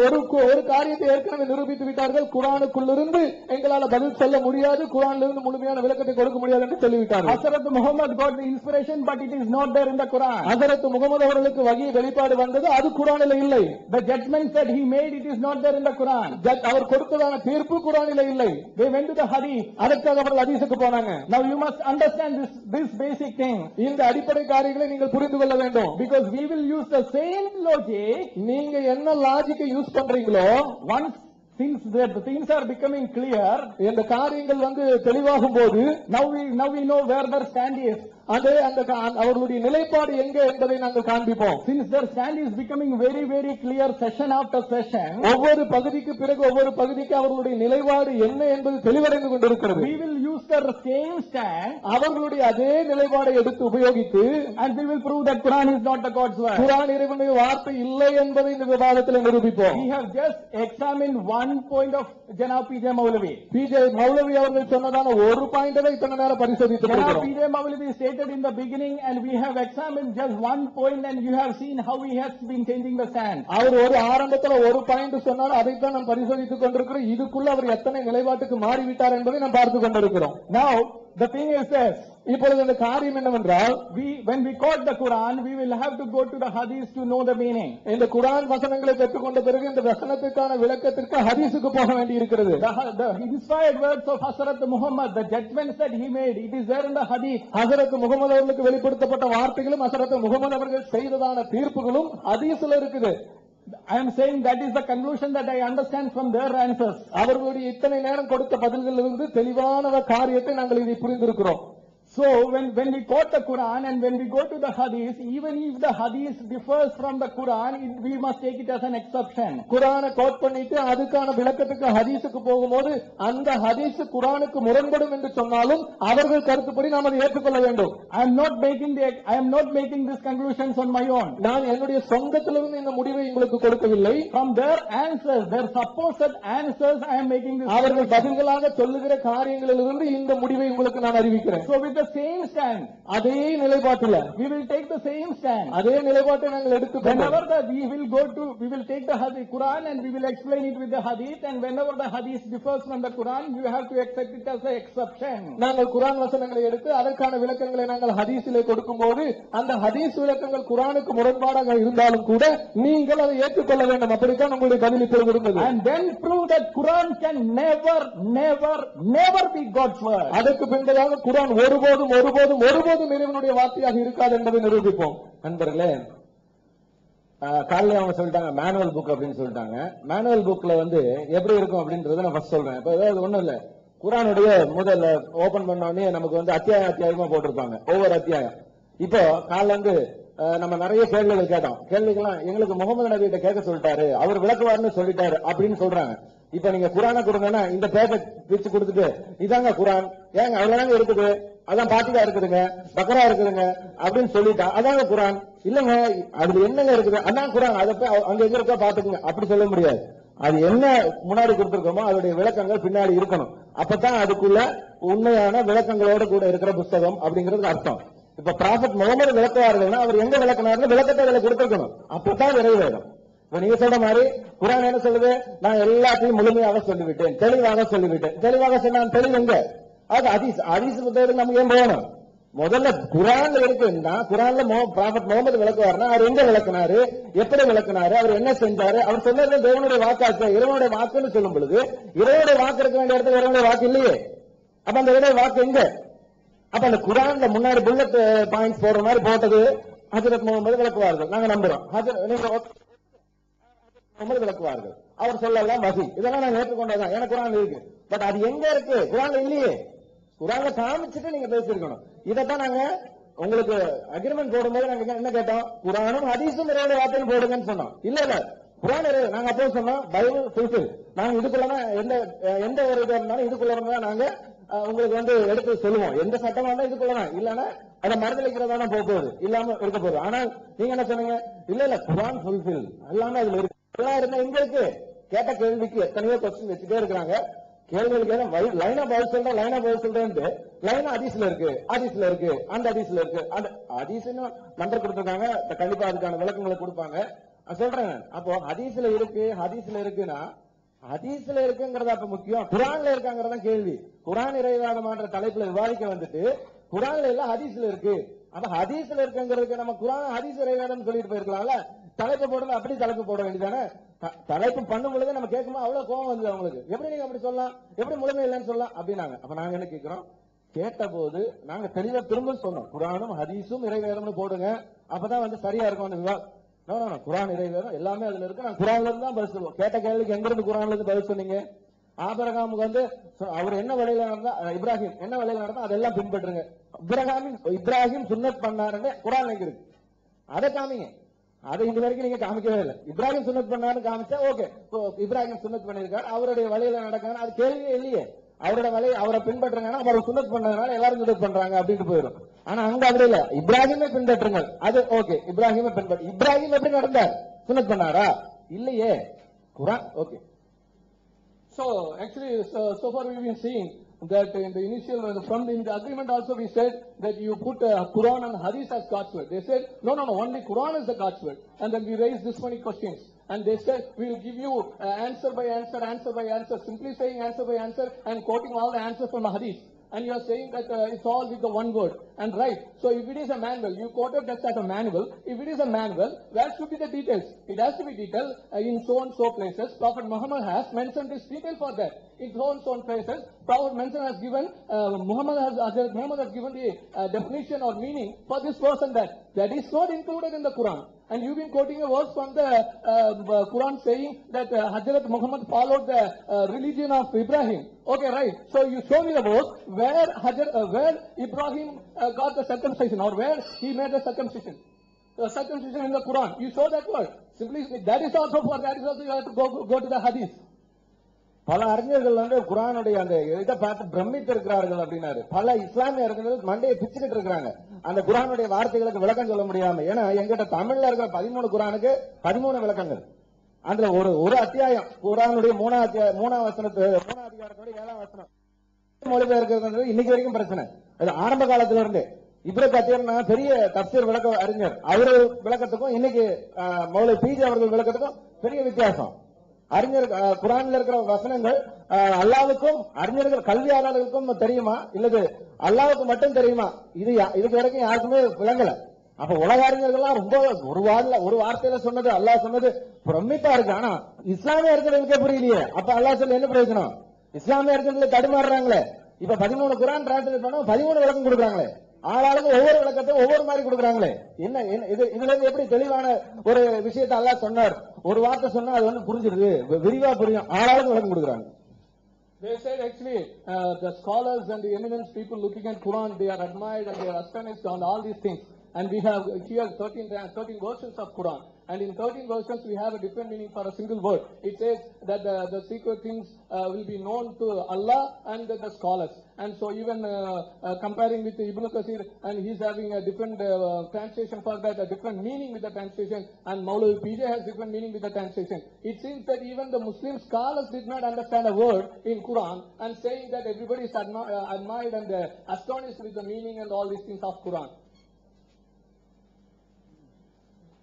ஒரு ஒரு காரியத்தை ஏற்கனவே நிரூபித்து விட்டார்கள் குரானுக்குள்ளிருந்து எங்களால பதில் சொல்ல முடியாது குரான்ல இருந்து முழுமையான விளக்கத்தை கொடுக்க முடியாது என்று சொல்லிவிட்டார்கள் Hazrat Muhammad got the inspiration but it is not there in the Quran. ஹசரத் முகமது அவர்களுக்கு வகி வெளிப்பாடு வந்தது அது குரானில இல்லை The judgments that he made it is not there in the Quran. ஜட் அவர் கொடுத்ததான தீர்ப்பு குரானில இல்லை They went to the Hadith. அதற்காக அவர்கள் ஹதீஸுக்கு போனாங்க Now you must understand this, this basic thing இந்த அடிப்படை காரியங்களை நீங்கள் புரிந்து கொள்ள வேண்டும் because we will use the same logic நீங்க என்ன லாஜிக்கை யூஸ் பண்றீங்களோ once since the, the things are becoming clear. இந்த காரியங்கள் வந்து தெளிவாகும் போது Now we now we know where their stand is. அது அந்த அவர்களுடைய நிலைப்பாடு எங்க என்பதை நாங்கள் காண்பிப்போம் Since their stand is becoming very very clear session after session, ஒவ்வொரு பகுதிக்கு பிறகு ஒவ்வொரு பகுதிக்கு அவர்களுடைய நிலைப்பாடு என்ன என்பது தெளிவடைந்து கொண்டிருக்கிறது we will use their same stand அவர்களுடைய அதே நிலைப்பாடை எடுத்து உபயோகித்து and we will prove that Quran is not the God's word. குரான் இறைவனுடைய வார்த்தை இல்லை என்பதை இந்த விவாதத்தில் நிரூபிப்போம் We have just examined one point of Janab P.J. Maulavi. P J மௌலவி அவர்கள் சொன்னதான ஒரு பாயிண்டை இத்தனை நேரம் பரிசோதித்து இருக்கிறோம். P.J. Maulavi stated in the beginning and we have examined just one point and you have seen how he has been changing the stand. அவர் ஒரு ஆரம்பத்துல ஒரு பாயிண்ட் சொன்னார் அதைத்தான் நாம் பரிசோதித்துக் கொண்டிருக்கிறோம் இதுக்குள்ள அவர் எத்தனை நிலைப்பாட்டுக்கு மாறிவிட்டார் என்பதை நாம் பார்த்து கொண்டிருக்கிறோம் Now, the thing is this. இப்பொழுது அந்த காரியம் என்னவென்றால் We, when we quote the Quran, we will have to go to the Hadith to know the meaning. இந்த குரான் வசனங்களை பெற்றுக்கொண்ட பிறகு இந்த வசனத்துக்கான விளக்கத்திற்கு ஹதீஸுக்கு போக வேண்டி இருக்கிறது The, inspired words of Hazrat Muhammad, the judgments that he made, it is there in the Hadith. ஹசரத் முகமது அவர்களுக்கு வெளிப்படுத்தப்பட்ட வார்த்தைகளும் ஹசரத் முகமது அவர்கள் செய்ததான தீர்ப்புகளும் ஹதீஸ்ல இருக்குது I am saying that is the conclusion that I understand from their answers அவர்களுடைய இத்தனை நேரம் கொடுத்த பதில்களிலிருந்து தெளிவான காரியத்தை நாங்கள் இதை புரிந்திருக்கிறோம் So when, when we quote the Quran and when we go to the Hadith, even if the Hadith differs from the Quran, it, we must take it as an exception. குரானை கோட் பண்ணிட்டு அதுக்கான விளக்கத்துக்கு ஹதீஸுக்கு போகும்போது அந்த ஹதீஸ் குரானுக்கு முரண்படும் என்று சொன்னாலும் அவர்கள் கருத்துப்படி நாம் அதை ஏற்றுக்கொள்ள வேண்டும் I am not making the, I am not making these conclusions on my own. நான் என்னுடைய சொந்தத்திலிருந்து இந்த முடிவை உங்களுக்கு கொடுக்கவில்லை From their answers, their supposed answers, I am making this. அவர்கள் பதில்களாக சொல்லுகிற காரியங்களிலிருந்து இந்த முடிவை உங்களுக்கு நான் அறிவிக்கிறேன் So with same stand, அதே நிலைப்பாட்டில் we will take the same stand. அதே நிலைப்பாட்டை நாங்கள் எடுத்துக்கொண்டோம் Whenever the, we will go to, we will take the Hadith, Quran and we will explain it with the Hadith and whenever the Hadith differs from the Quran, you have to accept it as an exception. நாங்கள் குரான் வசனங்களை எடுத்து அதற்கான விளக்கங்களை நாங்கள் ஹதீஸிலே கொடுக்கும்போது அந்த ஹதீஸ் விளக்கங்கள் குரானுக்கு முரண்பாடாக இருந்தாலும் கூட நீங்கள் அதை ஏற்றுக்கொள்ள வேண்டும் அப்படித்தான் உங்களுடைய இப்பொழுது இருந்தது And then prove that Quran can never, never, never be God's word. அதற்கு பின்பதாக குரான் ஒருபோதும் ஒருபோதும் ஒருபோதும் இறைவனுடைய வார்த்தையாக இருக்காது என்பதை நிரூபிப்போம். நண்பர்களே காலையில் அவங்க சொல்லிட்டாங்க மேனுவல் புக் அப்படின்னு சொல்லிட்டாங்க. மேனுவல் புக்ல வந்து எப்படி இருக்கும் அப்படின்றத நான் ஃபர்ஸ்ட் சொல்றேன். இப்போ ஏதாவது ஒண்ணும் இல்ல. குரானுடைய முதல்ல ஓபன் பண்ணோடனே நமக்கு வந்து அத்தியாயம் அத்தியாயமா போட்டிருப்பாங்க. ஒவ்வொரு அத்தியாயம். இப்போ காலைல இருந்து நம்ம நிறைய கேள்விகள் கேட்டோம். கேள்விகள்லாம் எங்களுக்கு முகமது நபி கிட்ட கேட்க சொல்லிட்டாரு. அவர் விளக்குவார்னு சொல்லிட்டாரு அப்படின்னு சொல்றாங்க. இப்ப நீங்க குரான கொடுங்கன்னா இந்த பேப்பர் பிரிச்சு கொடுத்துட்டு இதாங்க குரான். ஏங்க அவ்வளவுதாங்க இருக்குது? அதான் பாத்திகா இருக்குதுங்க பக்கரா இருக்குதுங்க அப்படின்னு சொல்லிட்டா அதாங்க குரான். இல்லங்க அதுல என்னங்க இருக்குது? அதான் குரான். அதை போய் அங்க எங்க இருக்கா பாத்துக்குங்க அப்படி சொல்ல முடியாது. அது என்ன முன்னாடி கொடுத்துருக்கோமோ அதோடைய விளக்கங்கள் பின்னாடி இருக்கணும். அப்பதான் அதுக்குள்ள உண்மையான விளக்கங்களோட கூட இருக்கிற புஸ்தகம் அப்படிங்கிறது அர்த்தம். இப்ப ப்ராஃபட் முகமது விளக்குவார்கள்னா அவர் எங்க விளக்குனாருன்னு விளக்கத்தை அதில் கொடுத்துருக்கணும். அப்பதான் நிறைவேறும். இப்ப நீங்க சொல்ற மாதிரி குரான் என்ன சொல்லுது? நான் எல்லாத்தையும் முழுமையாக சொல்லிவிட்டேன். தெளிவாக சொல்லிவிட்டேன். தெளிவாக சொன்னான் தெளிவுங்க அது ஹதீஸ் ஹதீஸ் புத்தகத்துக்கு நம்ம ஏன் போகணும் முதல்ல குரான்ல இருக்குன்னா குரான்ல ப்ராஃபட் முகமது விளக்குவார்னா அவர் எங்க விளக்குனாரு எப்படி விளக்குனாரு அவர் என்ன செஞ்சாரு அவர் சொன்னது தேவனுடைய வாக்காச்சு இறைவனுடைய வாக்குன்னு சொல்லும் பொழுது இறைவனுடைய வாக்கு இருக்க வேண்டிய இடத்துல இறைவனுடைய வாக்கு இல்லையே அப்ப அந்த இறைவனுடைய வாக்கு எங்க அப்ப அந்த குரான்ல முன்னாடி புல்லட் பாயிண்ட்ஸ் போடுற மாதிரி போட்டது ஹஜரத் முகமது விளக்குவார்கள் நாங்க நம்புறோம் முகமது விளக்குவார்கள் அவர் சொல்லலாம் வசி இதெல்லாம் நான் ஏற்றுக்கொண்டதான் எனக்கு குரான் இருக்கு பட் அது எங்க இருக்கு குரான் இல்லையே குரான காமிச்சிட்டு நீங்க பேசியிருக்கணும். இதைத்தான் நாங்க உங்களுக்கு அக்ரிமெண்ட் போடும்போது நாங்க என்ன கேட்டோம்? குரானும் ஹதீஸும் இறைவனுடைய வார்த்தையும் போடுங்கன்னு சொன்னோம். இல்ல இல்ல. குரான் இறை- நாங்க அப்போ சொன்னோம். பைபிள் ஃபுல்ஃபில் நாங்க இதுக்குள்ளதான் எந்த எந்த ஒரு இதாக இருந்தாலும் இதுக்குள்ள நாங்க அஹ், உங்களுக்கு வந்து எடுத்து சொல்லுவோம். எந்த சட்டமா இருந்தா இதுக்குள்ளதான் இல்லன்னா அதை மறுதளிக்கிறதா போக போகுது. இல்லாம இருக்க போகுது. ஆனால் நீங்க என்ன சொன்னீங்க? இல்ல இல்ல. குரான் ஃபுல்ஃபில் எல்லாமே அதுல இருக்கு. எல்லாம் இருந்தா எங்க இருக்கு கேட்ட கேள்விக்கு எத்தனையோ கொஸ்டின் வச்சுட்டே இருக்கிறாங்க. கேள்விகளுக்கு ஏன்னா லைனா பதில் சொல்றேன் லைனா பதில் சொல்றேன்ட்டு லைனா ஹதீஸ்ல இருக்கு அதிசல இருக்கு அந்த ஹதீஸ்ல இருக்கு. அந்த அதிசன்னு நம்பர் கொடுத்துருக்காங்க கண்டிப்பா அதுக்கான விளக்கங்களை கொடுப்பாங்க. நான் சொல்றேன். அப்போ ஹதீஸ்ல இருக்கு ஹதீஸ்ல இருக்குன்னா ஹதீஸ்ல இருக்குங்கிறது அப்ப முக்கியம். குரான்ல இருக்காங்கிறதா கேள்வி. குரான் இறைவாதமான்ற தலைப்புல விவாதிக்க வந்துட்டு குரான்ல இல்ல ஹதீஸ்ல இருக்கு. அப்ப ஹதீஸ்ல இருக்குங்கிறதுக்கு நம்ம குரான் ஹதீஸ் இறைவாதம் சொல்லிட்டு போயிருக்கலாம்ல? தலைப்பு போடுறது அப்படி தலைப்பு போட வேண்டியதானே தலைப்பு பண்ணும் பொழுது நம்ம கேட்கும்போது அவ்வளவு கோவம் வந்தது அவங்களுக்கு. எப்படி நீங்க அப்படி சொல்லலாம்? எப்படி முழுமை இல்லைன்னு சொல்லலாம்? அப்படின்னாங்க. அப்ப நாங்க என்ன கேட்கிறோம்? கேட்டபோது நாங்க தெளிவா திரும்ப சொன்னோம். குரானும் ஹதீஸும் இறைவேதம்னு போடுங்க. அப்பதான் வந்து சரியா இருக்கும் அந்த விவாதம் குரான் இறைவேதம் எல்லாமே அதுல இருக்கு. நான் குரான்ல இருந்து தான் பதில் சொல்லுவோம். கேட்ட கேள்விக்கு எங்க இருந்து குரான்ல இருந்து பதில் சொன்னீங்க? ஆபரகாமுக்கு வந்து அவர் என்ன வழியில நடந்தா இப்ராஹிம் என்ன வழியில நடந்தா அதெல்லாம் பின்பற்றுங்க. இப்ராஹிம் இப்ராஹிம் சுன்னத் பண்ணாருன்னு குரான் எங்க இருக்கு? அதை காமிங்க. அதை இது வரைக்கும் நீங்க காமிக்கவே இல்லை. இப்ராஹிம் சுண்ணத் பண்ணாரு காமிச்சா ஓகே. இப்ராஹிம் சுண்ணத் பண்ணிருக்காரு அவருடைய வழியில நடக்காரு அது கேள்வியே இல்லையே. அவரோட வலை அவரை பின்பற்றுங்கன்னா அவர் சுண்ணத் பண்ணதுனால எல்லாரும் சுண்ணத் பண்றாங்க அப்படின்ட்டு போயிடும். ஆனா அங்க அதுல இல்ல. இப்ராஹிமை பின்பற்றுங்க அது ஓகே. இப்ராஹிமை பின்பற்று இப்ராஹிம் எப்படி நடந்தார்? சுண்ணத் பண்ணாரா? இல்லையே. Quran okay. So actually, so, so far we've been seeing that in the initial, from in the agreement also we said that you put uh, Quran and Hadith as God's word. They said, no, no, no, only Quran is the God's word. And then we raised this many questions. And they said, we will give you uh, answer by answer, answer by answer, simply saying answer by answer and quoting all the answers from Hadith. And you are saying that uh, it's all with the one word. And write. So if it is a manual, you quoted just as a manual. If it is a manual, where should be the details? It has to be detailed uh, in so and so places. Prophet Muhammad has mentioned this detail for that. In so and so places, Prophet mention has given, uh, Muhammad has, Hazrat Muhammad has given the uh, definition or meaning for this person that. That is not included in the Quran. And you've been quoting a verse from the uh, uh, Quran saying that uh, Hazrat Muhammad followed the uh, religion of Ibrahim. Okay, right. So you show me the verse where Hajar, uh, where Ibrahim uh, got the circumcision or where he made the circumcision. The circumcision in the Quran. You show that word. Simply, that is also for that is also you have to go, go to the Hadith. பல அறிஞர்கள் வந்து குரானுடைய அந்த இதை பார்த்து பிரமித்து இருக்கிறார்கள் அப்படின்னாரு பல இஸ்லாமிய அறிஞர்கள் மண்டையை பிச்சுக்கிட்டு இருக்கிறாங்க அந்த குரானுடைய வார்த்தைகளுக்கு விளக்கம் சொல்ல முடியாம ஏன்னா எங்கிட்ட தமிழ்ல இருக்கிற பதிமூணு குரானுக்கு பதிமூணு விளக்கங்கள் அதுல ஒரு ஒரு அத்தியாயம் குரானுடைய மூணாம் அத்தியாயம் மூணாம் வசனத்து மூணாம் அதிகாரத்தோட ஏழாம் வசனம் மொழிபெயர்க்கிறது இன்னைக்கு வரைக்கும் பிரச்சனை அது ஆரம்ப காலத்துல இருந்து. இப்படி கத்தீர்னா பெரிய தப்சீர் விளக்க அறிஞர். அவரு விளக்கத்துக்கும் இன்னைக்கு மௌலை பிஜி அவர்கள் விளக்கத்துக்கும் பெரிய வித்தியாசம். அறிஞர் ஆஹ், குரான்ல இருக்கிற வசனங்கள் ஆஹ், அல்லாவுக்கும் அறிஞர்கள் கல்வியாளர்களுக்கும் தெரியுமா? இல்லது அல்லாவுக்கு மட்டும் தெரியுமா? இது யா- இதுக்கு வரைக்கும் யாருக்குமே விளங்கல. அப்ப உலக அறிஞர்கள்லாம் ரொம்ப ஒரு வார்ல ஒரு வார்த்தையில சொன்னது அல்லாஹ் சொன்னது பிரமிப்பா இருக்கு. ஆனா இஸ்லாமிய இருக்கிறவங்களுக்கே புரியலையே. அப்ப அல்லாஹ் சொல்ல என்ன பிரயோஜனம்? இஸ்லாமிய அறிஞர்கள் தடுமாறுறாங்களே. இப்ப பதிமூணு குரான் டிரான்ஸ்லேட் பண்ண பதிமூணு விளக்கம் கொடுக்குறாங்களே. ஆளாளுக்கு ஒவ்வொரு விளக்கத்தையும் ஒவ்வொரு மாதிரி கொடுக்குறாங்களே. என்ன இது இதுல இருந்து எப்படி தெளிவான ஒரு விஷயத்தை அல்லா சொன்னார்? ஒரு வார்த்தை சொன்னா அது வந்து புரிஞ்சிருது விரிவா புரியும். ஆளாளுக்கு விளக்கம் கொடுக்குறாங்க. They said actually uh, the scholars and the eminent people looking at Quran, they are admired and they are astonished on all these things. And we have here 13, 13 versions of Quran. And in 13 versions we have a different meaning for a single word. It says that the, the secret things uh, will be known to Allah and the, the scholars. And so even uh, uh, comparing with Ibn Qasir and he's having a different uh, translation for that, a different meaning with the translation. And Maulavi PJ has different meaning with the translation. It seems that even the Muslim scholars did not understand a word in Quran and saying that everybody is uh, admired and astonished with the meaning and all these things of Quran.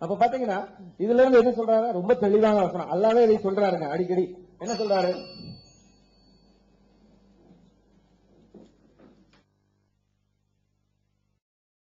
அப்ப பாத்தீங்கன்னா இதுல இருந்து என்ன சொல்றாரு ரொம்ப தெளிவான வசனம். அல்லாவே இதை சொல்றாருங்க அடிக்கடி. என்ன சொல்றாரு?